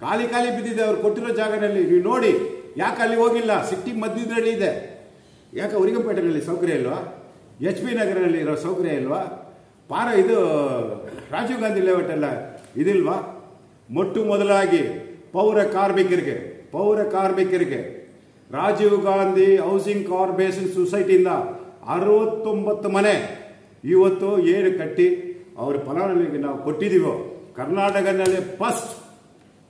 ಖಾಲಿ ಖಾಲಿ ಬಿದ್ದಿದೆ, ಅವ್ರು ಕೊಟ್ಟಿರೋ ಜಾಗದಲ್ಲಿ. ನೀವು ನೋಡಿ, ಯಾಕೆ ಅಲ್ಲಿ ಹೋಗಿಲ್ಲ? ಸಿಟಿ ಮಧ್ಯದಲ್ಲಿ ಇದೆ. ಯಾಕೆ ಉರಿಗಂಪೇಟೆನಲ್ಲಿ ಸೌಕರ್ಯ ಇಲ್ವಾ? ಎಚ್ ಪಿ ನಗರಲ್ಲಿ ಇರೋ ಸೌಕರ್ಯ ಇಲ್ವಾ? ಪಾರ ಇದು, ರಾಜೀವ್ ಗಾಂಧಿ ಲೇಔಟ್ ಎಲ್ಲ ಇದಿಲ್ವಾ? ಮೊಟ್ಟು ಮೊದಲಾಗಿ ಪೌರ ಕಾರ್ಮಿಕರಿಗೆ ಪೌರ ಕಾರ್ಮಿಕರಿಗೆ, ರಾಜೀವ್ ಗಾಂಧಿ ಹೌಸಿಂಗ್ ಕಾರ್ಪೊರೇಷನ್ ಸೊಸೈಟಿಯಿಂದ ಅರವತ್ತೊಂಬತ್ತು ಮನೆ. ಇವತ್ತು ಏನು ಕಟ್ಟಿ ಅವ್ರ ಫಲಾನುಭವಿಗೆ ನಾವು ಕೊಟ್ಟಿದ್ದೀವೋ. ಕರ್ನಾಟಕದಲ್ಲಿ ಫಸ್ಟ್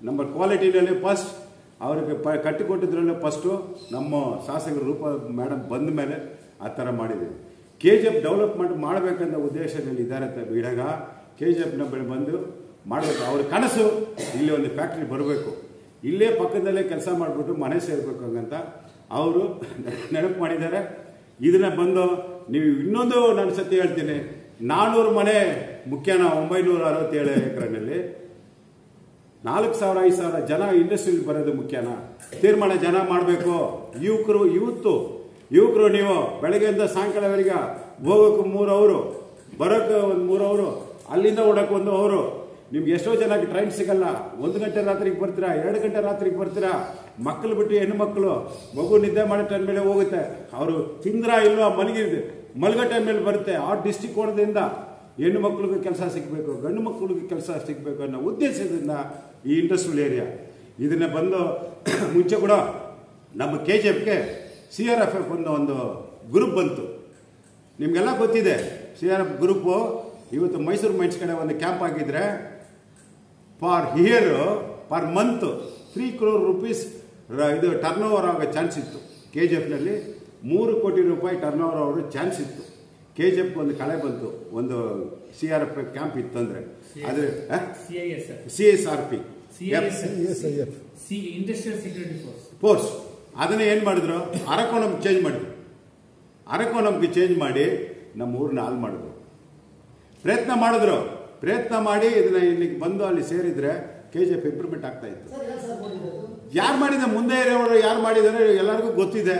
ನಮ್ಮ ಕ್ವಾಲಿಟಿನಲ್ಲಿ ಫಸ್ಟ್ ಅವ್ರಿಗೆ ಪ, ಕಟ್ಟಿಕೊಟ್ಟಿದ್ರಲ್ಲೇ ಫಸ್ಟು ನಮ್ಮ ಶಾಸಕರ ರೂಪ ಮೇಡಮ್ ಬಂದ ಮೇಲೆ ಆ ಥರ ಮಾಡಿದ್ದೀವಿ. ಕೆ ಜಿ ಎಫ್ ಡೆವಲಪ್ಮೆಂಟ್ ಮಾಡಬೇಕಂತ ಉದ್ದೇಶದಲ್ಲಿ ಇದ್ದಾರೆ ಬಿಡಾಗ ಕೆ ಜಿ ಎಫ್ನ ಬಂದು ಮಾಡಬೇಕು. ಅವ್ರ ಕನಸು ಇಲ್ಲಿ ಒಂದು ಫ್ಯಾಕ್ಟ್ರಿ ಬರಬೇಕು. ಇಲ್ಲೇ ಪಕ್ಕದಲ್ಲೇ ಕೆಲಸ ಮಾಡಿಬಿಟ್ಟು ಮನೆ ಸೇರಬೇಕು ಹಂಗಂತ. ಅವರು ನೆನಪು ಮಾಡಿದ್ದಾರೆ. ಇದನ್ನ ಬಂದು ನೀವು ಇನ್ನೊಂದು ನಾನು ಸತ್ಯ ಹೇಳ್ತೀನಿ. ನಾನ್ನೂರು ಮನೆ ಮುಖ್ಯನ ಒಂಬೈನೂರ ಅರವತ್ತೇಳು ಎಕರೆನಲ್ಲಿ ನಾಲ್ಕು ಸಾವಿರ, ಐದು ಸಾವಿರ ಜನ ಇಂಡಸ್ಟ್ರಿಲಿ ಬರೋದು ಮುಖ್ಯನ. ತೀರ್ಮಾನ ಜನ ಮಾಡಬೇಕು. ಯುವಕರು ಯುವತ್ತು ಯುವಕರು ನೀವು ಬೆಳಗ್ಗೆಯಿಂದ ಸಾಯಂಕಾಲವರೆಗೆ ಹೋಗೋಕೆ ಮೂರು ಅವರು ಬರೋಕ್ಕೆ ಒಂದು ಮೂರು ಅವರು, ಅಲ್ಲಿಂದ ಓಡೋಕೆ ಒಂದು ಅವರು ನಿಮ್ಗೆ ಎಷ್ಟೋ ಜನಕ್ಕೆ ಟ್ರೈನ್ ಸಿಗಲ್ಲ. ಒಂದು ಗಂಟೆ ರಾತ್ರಿಗೆ ಬರ್ತೀರಾ? ಎರಡು ಗಂಟೆ ರಾತ್ರಿಗೆ ಬರ್ತೀರಾ? ಮಕ್ಕಳು ಬಿಟ್ಟು ಹೆಣ್ಣು ಮಕ್ಕಳು, ಮಗು ನಿದ್ದೆ ಮಾಡೋ ಟೈಮ್ ಮೇಲೆ ಹೋಗುತ್ತೆ. ಅವರು ತಿಂದ್ರ ಇಲ್ಲೋ ಮಲಗಿದ್ದು ಮಲಗೋ ಟೈಮ್ ಮೇಲೆ ಬರುತ್ತೆ. ಆ ಡಿಸ್ಟಿಕ್ ಕೋಣದಿಂದ ಹೆಣ್ಣು ಮಕ್ಕಳಿಗೆ ಕೆಲಸ ಸಿಗಬೇಕು, ಗಂಡು ಮಕ್ಕಳಿಗೆ ಕೆಲಸ ಸಿಗಬೇಕು ಅನ್ನೋ ಉದ್ದೇಶದಿಂದ ಈ ಇಂಡಸ್ಟ್ರಿಯಲ್ ಏರಿಯಾ ಇದನ್ನ ಬಂದು ಮುಂಚೆ ಕೂಡ ನಮ್ಮ ಕೆ ಜಿ ಎಫ್ಗೆ ಸಿ ಆರ್ ಎಫ್ ಎಫ್ ಅನ್ನೋ ಒಂದು ಗ್ರೂಪ್ ಬಂತು. ನಿಮಗೆಲ್ಲ ಗೊತ್ತಿದೆ ಸಿ ಆರ್ ಎಫ್ ಗ್ರೂಪು ಇವತ್ತು ಮೈಸೂರು ಮೈನ್ಸ್ ಕಡೆ ಒಂದು ಕ್ಯಾಂಪ್ ಹಾಕಿದ್ರೆ for here per month three crore rupees ಇದು ಟರ್ನ್ ಓವರ್ ಆಗೋ ಚಾನ್ಸ್ ಇತ್ತು. ಕೆ ಜಿ ಎಫ್ನಲ್ಲಿ ಮೂರು ಕೋಟಿ ರೂಪಾಯಿ ಟರ್ನ್ ಓವರ್ ಆಗೋ ಚಾನ್ಸ್ ಇತ್ತು. ಕೆ ಜಿ ಎಫ್ ಒಂದು ಕಳೆ ಬಂತು. ಒಂದು ಸಿ ಆರ್ ಎಫ್ ಕ್ಯಾಂಪ್ ಇತ್ತು ಅಂದರೆ. ಅದು C S R P CISF C industrial security force force ಅದನ್ನ ಏನು ಮಾಡಿದ್ರು? ಅರಕೋನಮ್ ಚೇಂಜ್ ಮಾಡಿದ್ರು. ಅರಕೋನಮ್ಗೆ ಚೇಂಜ್ ಮಾಡಿ ನಮ್ಮ ಊರನ್ನ ಹಾಳು ಮಾಡಿದ್ರು. ಪ್ರಯತ್ನ ಮಾಡಿದ್ರು. ಪ್ರಯತ್ನ ಮಾಡಿ ಇದನ್ನ ಇಲ್ಲಿಗೆ ಬಂದು ಅಲ್ಲಿ ಸೇರಿದ್ರೆ ಕೆ ಜಿ ಎಫ್ ಇಂಪ್ರೂವ್ಮೆಂಟ್ ಆಗ್ತಾ ಇತ್ತು. ಯಾರು ಮಾಡಿದ ಮುಂದೆ ಇರೋರು ಯಾರು ಮಾಡಿದ್ದಾರೆ ಎಲ್ಲರಿಗೂ ಗೊತ್ತಿದೆ.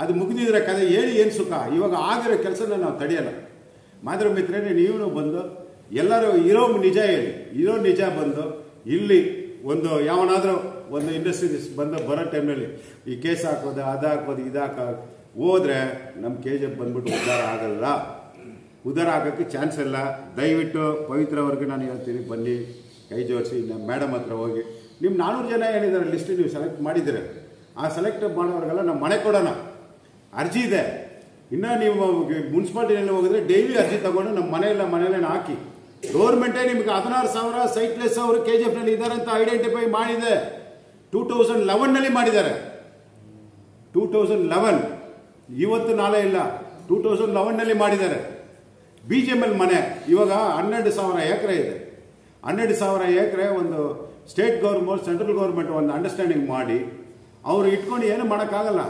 ಅದು ಮುಗಿದಿದ್ರೆ ಕತೆ ಹೇಳಿ ಏನು ಸುಖ? ಇವಾಗ ಆಗಿರೋ ಕೆಲಸನ ನಾವು ತಡೆಯಲ್ಲ. ಮಾದ್ರ ಮಿತ್ರನೇ ನೀವು ಬಂದು ಎಲ್ಲರೂ ಇರೋ ನಿಜ ಹೇಳಿ. ಇರೋ ನಿಜ ಬಂದು ಇಲ್ಲಿ ಒಂದು ಯಾವನಾದರೂ ಒಂದು ಇಂಡಸ್ಟ್ರೀಸ್ ಬಂದು ಬರೋ ಟೈಮ್ನಲ್ಲಿ ಈ ಕೇಸ್ ಹಾಕೋದು ಅದು ಹಾಕೋದು ಇದು ಹಾಕೋದು ಹೋದ್ರೆ ನಮ್ಮ ಕೆ ಜಿ ಎಫ್ ಬಂದ್ಬಿಟ್ಟು ಉದ್ಧಾರ ಆಗಲ್ಲ. ಉದ್ಧಾರ ಆಗೋಕ್ಕೆ ಚಾನ್ಸ್ ಇಲ್ಲ. ದಯವಿಟ್ಟು ಪವಿತ್ರ ನಾನು ಹೇಳ್ತೀನಿ, ಬನ್ನಿ. ಕೈ ಜೋಡಿಸಿ, ನಮ್ಮ ಮೇಡಮ್ ಹತ್ರ ಹೋಗಿ. ನಿಮ್ಮ ನಾನ್ನೂರು ಜನ ಏನಿದ್ದಾರೆ ಲಿಸ್ಟ್ ನೀವು ಸೆಲೆಕ್ಟ್ ಮಾಡಿದ್ದೀರಿ? ಆ ಸೆಲೆಕ್ಟ್ ಮಾಡೋರಿಗೆಲ್ಲ ನಮ್ಮ ಮನೆ ಕೊಡೋಣ. ಅರ್ಜಿ ಇದೆ. ಇನ್ನು ನೀವು ಮುನ್ಸಿಪಾಲ್ಟಿನಲ್ಲಿ ಹೋಗಿದ್ರೆ ಡೈಲಿ ಅರ್ಜಿ ತಗೊಂಡು ನಮ್ಮ ಮನೆಯಲ್ಲ ಮನೆಯಲ್ಲೇ ಹಾಕಿ. ಗೌರ್ಮೆಂಟೇ ನಿಮ್ಗೆ ಹದಿನಾರು ಸಾವಿರ ಸೈಟ್ಲೆಸ್ ಅವರು ಕೆ ಜಿ ಎಫ್ನಲ್ಲಿ ಇದ್ದಾರೆ ಅಂತ ಐಡೆಂಟಿಫೈ ಮಾಡಿದೆ. ಟೂ ತೌಸಂಡ್ ಲೆವೆನ್ನಲ್ಲಿ ಮಾಡಿದ್ದಾರೆ. ಟೂ ತೌಸಂಡ್ ಲೆವೆನ್ ಇವತ್ತು ನಾಳೆ ಇಲ್ಲ. ಟೂ ತೌಸಂಡ್ ಲೆವೆನ್ನಲ್ಲಿ ಮಾಡಿದ್ದಾರೆ. ಬಿ ಜಿ ಎಂ ಎಲ್ ಮನೆ, ಇವಾಗ ಹನ್ನೆರಡು ಸಾವಿರ ಎಕರೆ ಇದೆ. ಹನ್ನೆರಡು ಸಾವಿರ ಎಕರೆ ಒಂದು ಸ್ಟೇಟ್ ಗೌರ್ಮೆಂಟ್ ಸೆಂಟ್ರಲ್ ಗೌರ್ಮೆಂಟ್ ಒಂದು ಅಂಡರ್ಸ್ಟ್ಯಾಂಡಿಂಗ್ ಮಾಡಿ, ಅವರು ಇಟ್ಕೊಂಡು ಏನು ಮಾಡೋಕ್ಕಾಗಲ್ಲ.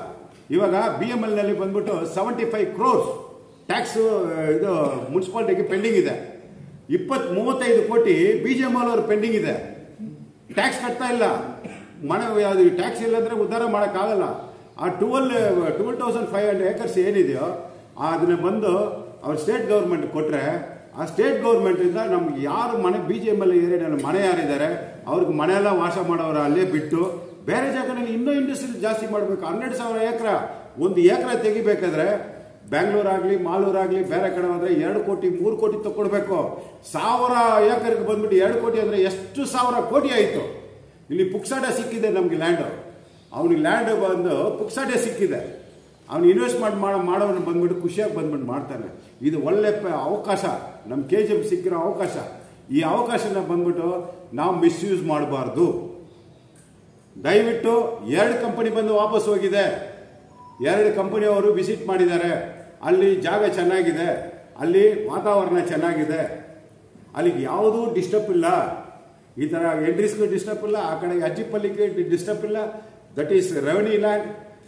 ಇವಾಗ ಬಿ ಎಂ ಎಲ್ನಲ್ಲಿ ಬಂದ್ಬಿಟ್ಟು ಸೆವೆಂಟಿ ಫೈವ್ ಕ್ರೋರ್ಸ್ ಟ್ಯಾಕ್ಸು ಇದು ಮುನ್ಸಿಪಾಲ್ಟಿಗೆ ಪೆಂಡಿಂಗ್ ಇದೆ. ಇಪ್ಪತ್ ಮೂವತ್ತೈದು ಕೋಟಿ ಬಿ ಜಿ ಎಂ ಎಲ್ ಅವ್ರ ಪೆಂಡಿಂಗ್ ಇದೆ. ಟ್ಯಾಕ್ಸ್ ಕಟ್ತಾ ಇಲ್ಲ. ಮನೆ ಅದು ಟ್ಯಾಕ್ಸ್ ಇಲ್ಲಂದ್ರೆ ಉದ್ಧಾರ ಮಾಡೋಕ್ಕಾಗಲ್ಲ. ಆ twelve twelve thousand five hundred acres ಏನಿದೆಯೋ, ಅದನ್ನ ಬಂದು ಅವ್ರ ಸ್ಟೇಟ್ ಗೌರ್ಮೆಂಟ್ ಕೊಟ್ಟರೆ ಆ ಸ್ಟೇಟ್ ಗೌರ್ಮೆಂಟಿಂದ ನಮ್ಗೆ ಯಾರು ಮನೆ ಬಿ ಜೆ ಎಂ ಎಲ್ ಏರಿಯಾದಲ್ಲಿ ಮನೆ ಯಾರಿದ್ದಾರೆ, ಅವ್ರಿಗೆ ಮನೆಯೆಲ್ಲ ವಾಸ ಮಾಡೋರ ಅಲ್ಲೇ ಬಿಟ್ಟು, ಬೇರೆ ಜಾಗದಲ್ಲಿ ಇನ್ನೂ ಇಂಡಸ್ಟ್ರಿ ಜಾಸ್ತಿ ಮಾಡಬೇಕು. ಹನ್ನೆರಡು ಸಾವಿರ ಎಕರೆ, ಒಂದು ಎಕರೆ ತೆಗಿಬೇಕಾದ್ರೆ ಬೆಂಗಳೂರಾಗಲಿ ಮಾಲೂರಾಗಲಿ ಬೇರೆ ಕಡೆ ಅಂದರೆ ಎರಡು ಕೋಟಿ, ಮೂರು ಕೋಟಿ ತಗೊಳ್ಬೇಕು ಸಾವಿರ ಏಕರ್ಗೆ ಬಂದ್ಬಿಟ್ಟು ಎರಡು ಕೋಟಿ ಅಂದರೆ ಎಷ್ಟು ಸಾವಿರ ಕೋಟಿ ಆಯಿತು? ಇಲ್ಲಿ ಪುಕ್ಸಾಟೆ ಸಿಕ್ಕಿದೆ ನಮಗೆ ಲ್ಯಾಂಡು ಅವನಿಗೆ ಲ್ಯಾಂಡ್ ಬಂದು ಪುಕ್ಸಾಟೆ ಸಿಕ್ಕಿದೆ. ಅವ್ನು ಇನ್ವೆಸ್ಟ್ಮೆಂಟ್ ಮಾಡೋ ಮಾಡೋನು ಬಂದ್ಬಿಟ್ಟು ಖುಷಿಯಾಗಿ ಬಂದ್ಬಿಟ್ಟು ಮಾಡ್ತಾನೆ. ಇದು ಒಳ್ಳೆ ಅವಕಾಶ. ನಮ್ಮ ಕೆ ಜಿ ಎಫ್ ಸಿಕ್ಕಿರೋ ಅವಕಾಶ. ಈ ಅವಕಾಶನ ಬಂದ್ಬಿಟ್ಟು ನಾವು ಮಿಸ್ಯೂಸ್ ಮಾಡಬಾರ್ದು. ದಯವಿಟ್ಟು ಎರಡು ಕಂಪನಿ ಬಂದು ವಾಪಸ್ ಹೋಗಿದೆ. ಎರಡು ಕಂಪನಿಯವರು ವಿಸಿಟ್ ಮಾಡಿದ್ದಾರೆ. ಅಲ್ಲಿ ಜಾಗ ಚೆನ್ನಾಗಿದೆ. ಅಲ್ಲಿ ವಾತಾವರಣ ಚೆನ್ನಾಗಿದೆ. ಅಲ್ಲಿಗೆ ಯಾವುದೂ ಡಿಸ್ಟರ್ಬ್ ಇಲ್ಲ. ಈ ಥರ ಎಂಟ್ರೀಸ್ಗೂ ಡಿಸ್ಟರ್ಬ್ ಇಲ್ಲ. ಆ ಕಡೆಗೆ ಅಜ್ಜಿಪಲ್ಲಿಗೆ ಡಿಸ್ಟರ್ಬ್ ಇಲ್ಲ. ದಟ್ ಈಸ್ ರೆವೆನ್ಯೂ ಲ್ಯಾಂಡ್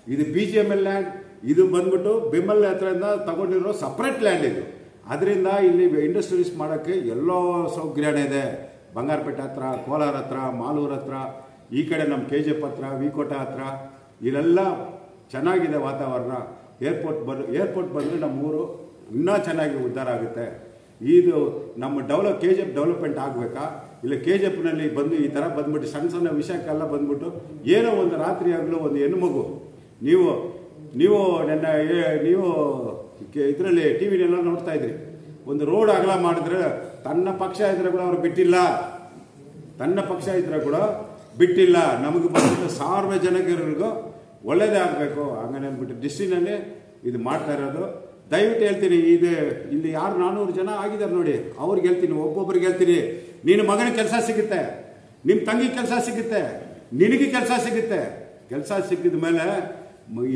ಇದು B G M L land ಇದು ಬಂದ್ಬಿಟ್ಟು ಬಿಮ್ಮಲ್ ಹತ್ರದಿಂದ ತಗೊಂಡಿರೋ ಸಪ್ರೇಟ್ ಲ್ಯಾಂಡ್ ಇದು. ಅದರಿಂದ ಇಲ್ಲಿ ಇಂಡಸ್ಟ್ರೀಸ್ ಮಾಡೋಕ್ಕೆ ಎಲ್ಲೋ ಸೌಕರ್ಯನೇ ಇದೆ. ಬಂಗಾರಪೇಟೆ ಹತ್ರ, ಕೋಲಾರ ಹತ್ರ, ಮಾಲೂರು ಹತ್ರ, ಈ ಕಡೆ ನಮ್ಮ ಕೆ ಜಿ ಎಫ್ ಹತ್ರ, ವಿಕೋಟ ಹತ್ರ, ಇಲ್ಲೆಲ್ಲ ಚೆನ್ನಾಗಿದೆ ವಾತಾವರಣ. ಏರ್ಪೋರ್ಟ್ ಬರ್ ಏರ್ಪೋರ್ಟ್ ಬಂದರೆ ನಮ್ಮ ಊರು ಇನ್ನೂ ಚೆನ್ನಾಗಿ ಉದ್ಧಾರ ಆಗುತ್ತೆ. ಇದು ನಮ್ಮ ಡೆವಲಪ್ ಕೆ ಜಿ ಡೆವಲಪ್ಮೆಂಟ್ ಆಗಬೇಕಾ? ಇಲ್ಲ ಕೆ ಜಿ ಎಫ್ನಲ್ಲಿ ಬಂದು ಈ ಥರ ಬಂದ್ಬಿಟ್ಟು ಸಣ್ಣ ಸಣ್ಣ ವಿಷಯಕ್ಕೆಲ್ಲ ಬಂದ್ಬಿಟ್ಟು ಏನೋ ಒಂದು ರಾತ್ರಿ ಆಗಲೂ ಒಂದು ಹೆಣ್ಣು ಮಗು. ನೀವು ನೀವು ನನ್ನ ನೀವು ಇದರಲ್ಲಿ ಟಿ ವಿನೆಲ್ಲ ನೋಡ್ತಾ ಇದ್ರಿ. ಒಂದು ರೋಡ್ ಅಗಲ ಮಾಡಿದ್ರೆ ತನ್ನ ಪಕ್ಷ ಇದ್ರೆ ಕೂಡ ಅವ್ರು ಬಿಟ್ಟಿಲ್ಲ. ತನ್ನ ಪಕ್ಷ ಇದ್ರೆ ಕೂಡ ಬಿಟ್ಟಿಲ್ಲ. ನಮಗೆ ಬಂದಿದ್ದ ಸಾರ್ವಜನಿಕರಿಗೂ ಒಳ್ಳೇದೇ ಆಗಬೇಕು. ಹಂಗನೆ ಅಂದ್ಬಿಟ್ಟು ಡಿಸ್ಟಿನಲ್ಲಿ ಇದು ಮಾಡ್ತಾ ಇರೋದು. ದಯವಿಟ್ಟು ಹೇಳ್ತೀನಿ, ಇದು, ಇಲ್ಲಿ ಯಾರು ನಾನ್ನೂರು ಜನ ಆಗಿದ್ದಾರೆ ನೋಡಿ. ಅವ್ರಿಗೆ ಹೇಳ್ತೀನಿ, ಒಬ್ಬೊಬ್ರಿಗೆ ಹೇಳ್ತೀನಿ. ನಿನ್ನ ಮಗನ ಕೆಲಸ ಸಿಗುತ್ತೆ. ನಿಮ್ಮ ತಂಗಿ ಕೆಲಸ ಸಿಗುತ್ತೆ. ನಿನಗೆ ಕೆಲಸ ಸಿಗುತ್ತೆ. ಕೆಲಸ ಸಿಕ್ಕಿದ ಮೇಲೆ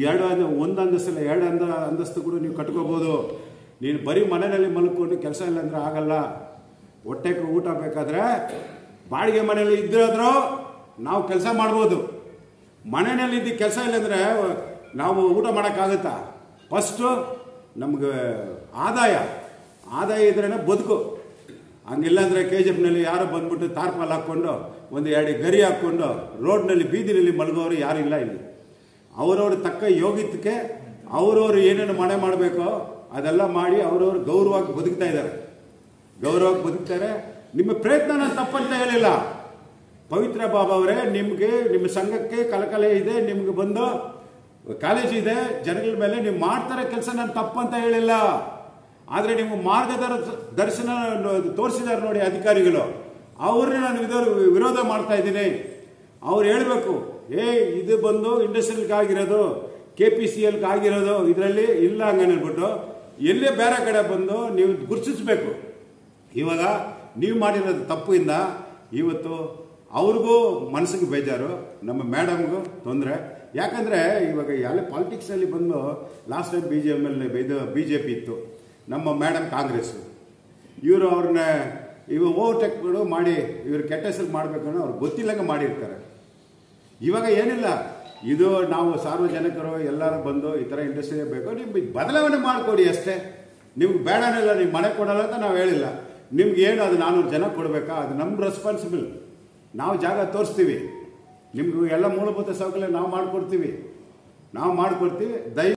ಎರಡು ಒಂದು ಅಂದಸ್ತಲ್ಲ ಎರಡು ಅಂದ, ಅಂದಸ್ತು ಕೂಡ ನೀವು ಕಟ್ಕೋಬೋದು. ನೀನು ಬರೀ ಮನೆಯಲ್ಲಿ ಮಲ್ಕೊಂಡು ಕೆಲಸ ಇಲ್ಲ ಅಂದ್ರೆ ಆಗಲ್ಲ. ಹೊಟ್ಟೆಗೆ ಊಟ ಬೇಕಾದ್ರೆ ಬಾಡಿಗೆ ಮನೆಯಲ್ಲಿ ಇದ್ರಾದ್ರೂ ನಾವು ಕೆಲಸ ಮಾಡ್ಬೋದು. ಮನೆಯಲ್ಲಿ ಇದ್ದು ಕೆಲಸ ಇಲ್ಲಂದ್ರೆ ನಾವು ಊಟ ಮಾಡೋಕ್ಕಾಗುತ್ತಾ ಫಸ್ಟು ನಮಗೆ ಆದಾಯ. ಆದಾಯ ಇದ್ರೇನೆ ಬದುಕು. ಹಂಗಿಲ್ಲ ಅಂದರೆ ಕೆ ಜಿ ಎಫ್ನಲ್ಲಿ ಯಾರೋ ಬಂದ್ಬಿಟ್ಟು ತಾರ್ಪಾಲ್ ಹಾಕ್ಕೊಂಡು, ಒಂದು ಎರಡು ಗರಿ ಹಾಕ್ಕೊಂಡು, ರೋಡ್ನಲ್ಲಿ ಬೀದಿನಲ್ಲಿ ಮಲಗೋರು ಯಾರು ಇಲ್ಲ ಇಲ್ಲಿ. ಅವರವ್ರ ತಕ್ಕ ಯೋಗಿತ್ವಕ್ಕೆ ಅವರವರು ಏನೇನು ಮನೆ ಮಾಡಬೇಕೋ ಅದೆಲ್ಲ ಮಾಡಿ ಅವರವ್ರು ಗೌರವವಾಗಿ ಬದುಕ್ತಾ ಇದ್ದಾರೆ. ಗೌರವವಾಗಿ ಬದುಕ್ತಾರೆ. ನಿಮ್ಮ ಪ್ರಯತ್ನ ನಾನು ತಪ್ಪಂತ ಹೇಳಿಲ್ಲ. ಪವಿತ್ರ ಬಾಬಾ ಅವರೇ, ನಿಮಗೆ, ನಿಮ್ಮ ಸಂಘಕ್ಕೆ ಕಲಕಲೆ ಇದೆ, ನಿಮ್ಗೆ ಬಂದು ಕಾಲೇಜ್ ಇದೆ, ಜನಗಳ ಮೇಲೆ ನೀವು ಮಾಡ್ತಾರೆ ಕೆಲಸ ನಾನು ತಪ್ಪಂತ ಹೇಳಿಲ್ಲ. ಆದರೆ ನೀವು ಮಾರ್ಗದರ್, ದರ್ಶನ ತೋರಿಸಿದ್ದಾರೆ ನೋಡಿ ಅಧಿಕಾರಿಗಳು. ಅವ್ರನ್ನ ನಾನು ವಿರೋಧ ಮಾಡ್ತಾ ಇದ್ದೀನಿ. ಅವ್ರು ಹೇಳಬೇಕು ಏ, ಇದು ಬಂದು ಇಂಡಸ್ಟ್ರಿಯಲ್ಗೆ ಆಗಿರೋದು ಕೆ ಪಿ ಸಿ ಎಲ್ಗೆ ಆಗಿರೋದು ಇದರಲ್ಲಿ ಇಲ್ಲ ಹಂಗನ್ ಹೇಳ್ಬಿಟ್ಟು ಎಲ್ಲೇ ಬೇರೆ ಕಡೆ ಬಂದು ನೀವು ಗುರುತಿಸ್ಬೇಕು. ಇವಾಗ ನೀವು ಮಾಡಿರೋದು ತಪ್ಪಿಂದ ಇವತ್ತು ಅವ್ರಿಗೂ ಮನಸ್ಸಿಗೆ ಬೇಜಾರು, ನಮ್ಮ ಮೇಡಮ್ಗೂ ತೊಂದರೆ. ಯಾಕಂದರೆ ಇವಾಗ ಎಲ್ಲ ಪಾಲಿಟಿಕ್ಸಲ್ಲಿ ಬಂದು last time B J M L ಇದು ಬಿ ಜೆ ಪಿ ಇತ್ತು, ನಮ್ಮ ಮೇಡಮ್ ಕಾಂಗ್ರೆಸ್ಸು ಇವರು ಅವ್ರನ್ನ ಇವ ಓವರ್ಟೆಕ್ಗಳು ಮಾಡಿ ಇವರು ಕೆಟ್ಟ ಹೆಸರು ಮಾಡಬೇಕು ಅನ್ನೋ ಅವ್ರಿಗೆ ಗೊತ್ತಿಲ್ಲಂಗೆ ಮಾಡಿರ್ತಾರೆ. ಇವಾಗ ಏನಿಲ್ಲ. ಇದು ನಾವು ಸಾರ್ವಜನಿಕರು, ಎಲ್ಲರೂ ಬಂದು ಈ ಥರ ಇಂಡಸ್ಟ್ರಿ ಬೇಕು. ನಿಮ್ಗೆ ಬದಲಾವಣೆ ಮಾಡಿಕೊಡಿ ಅಷ್ಟೇ. ನಿಮ್ಗೆ ಬೇಡನಿಲ್ಲ ನೀವು ಮನೆ ಕೊಡಲ್ಲ ಅಂತ ನಾವು ಹೇಳಿಲ್ಲ. ನಿಮ್ಗೆ ಏನು, ಅದು ನಾನ್ನೂರು ಜನ ಕೊಡಬೇಕಾ? ಅದು ನಮ್ಮ ರೆಸ್ಪಾನ್ಸಿಬಲ್ ನಾವು ಜಾಗ ತೋರಿಸ್ತೀವಿ. ನಿಮ್ಗೆ ಎಲ್ಲ ಮೂಲಭೂತ ಸೌಕರ್ಯ ನಾವು ಮಾಡಿಕೊಡ್ತೀವಿ. ನಾವು ಮಾಡಿಕೊಡ್ತೀವಿ. ದಯ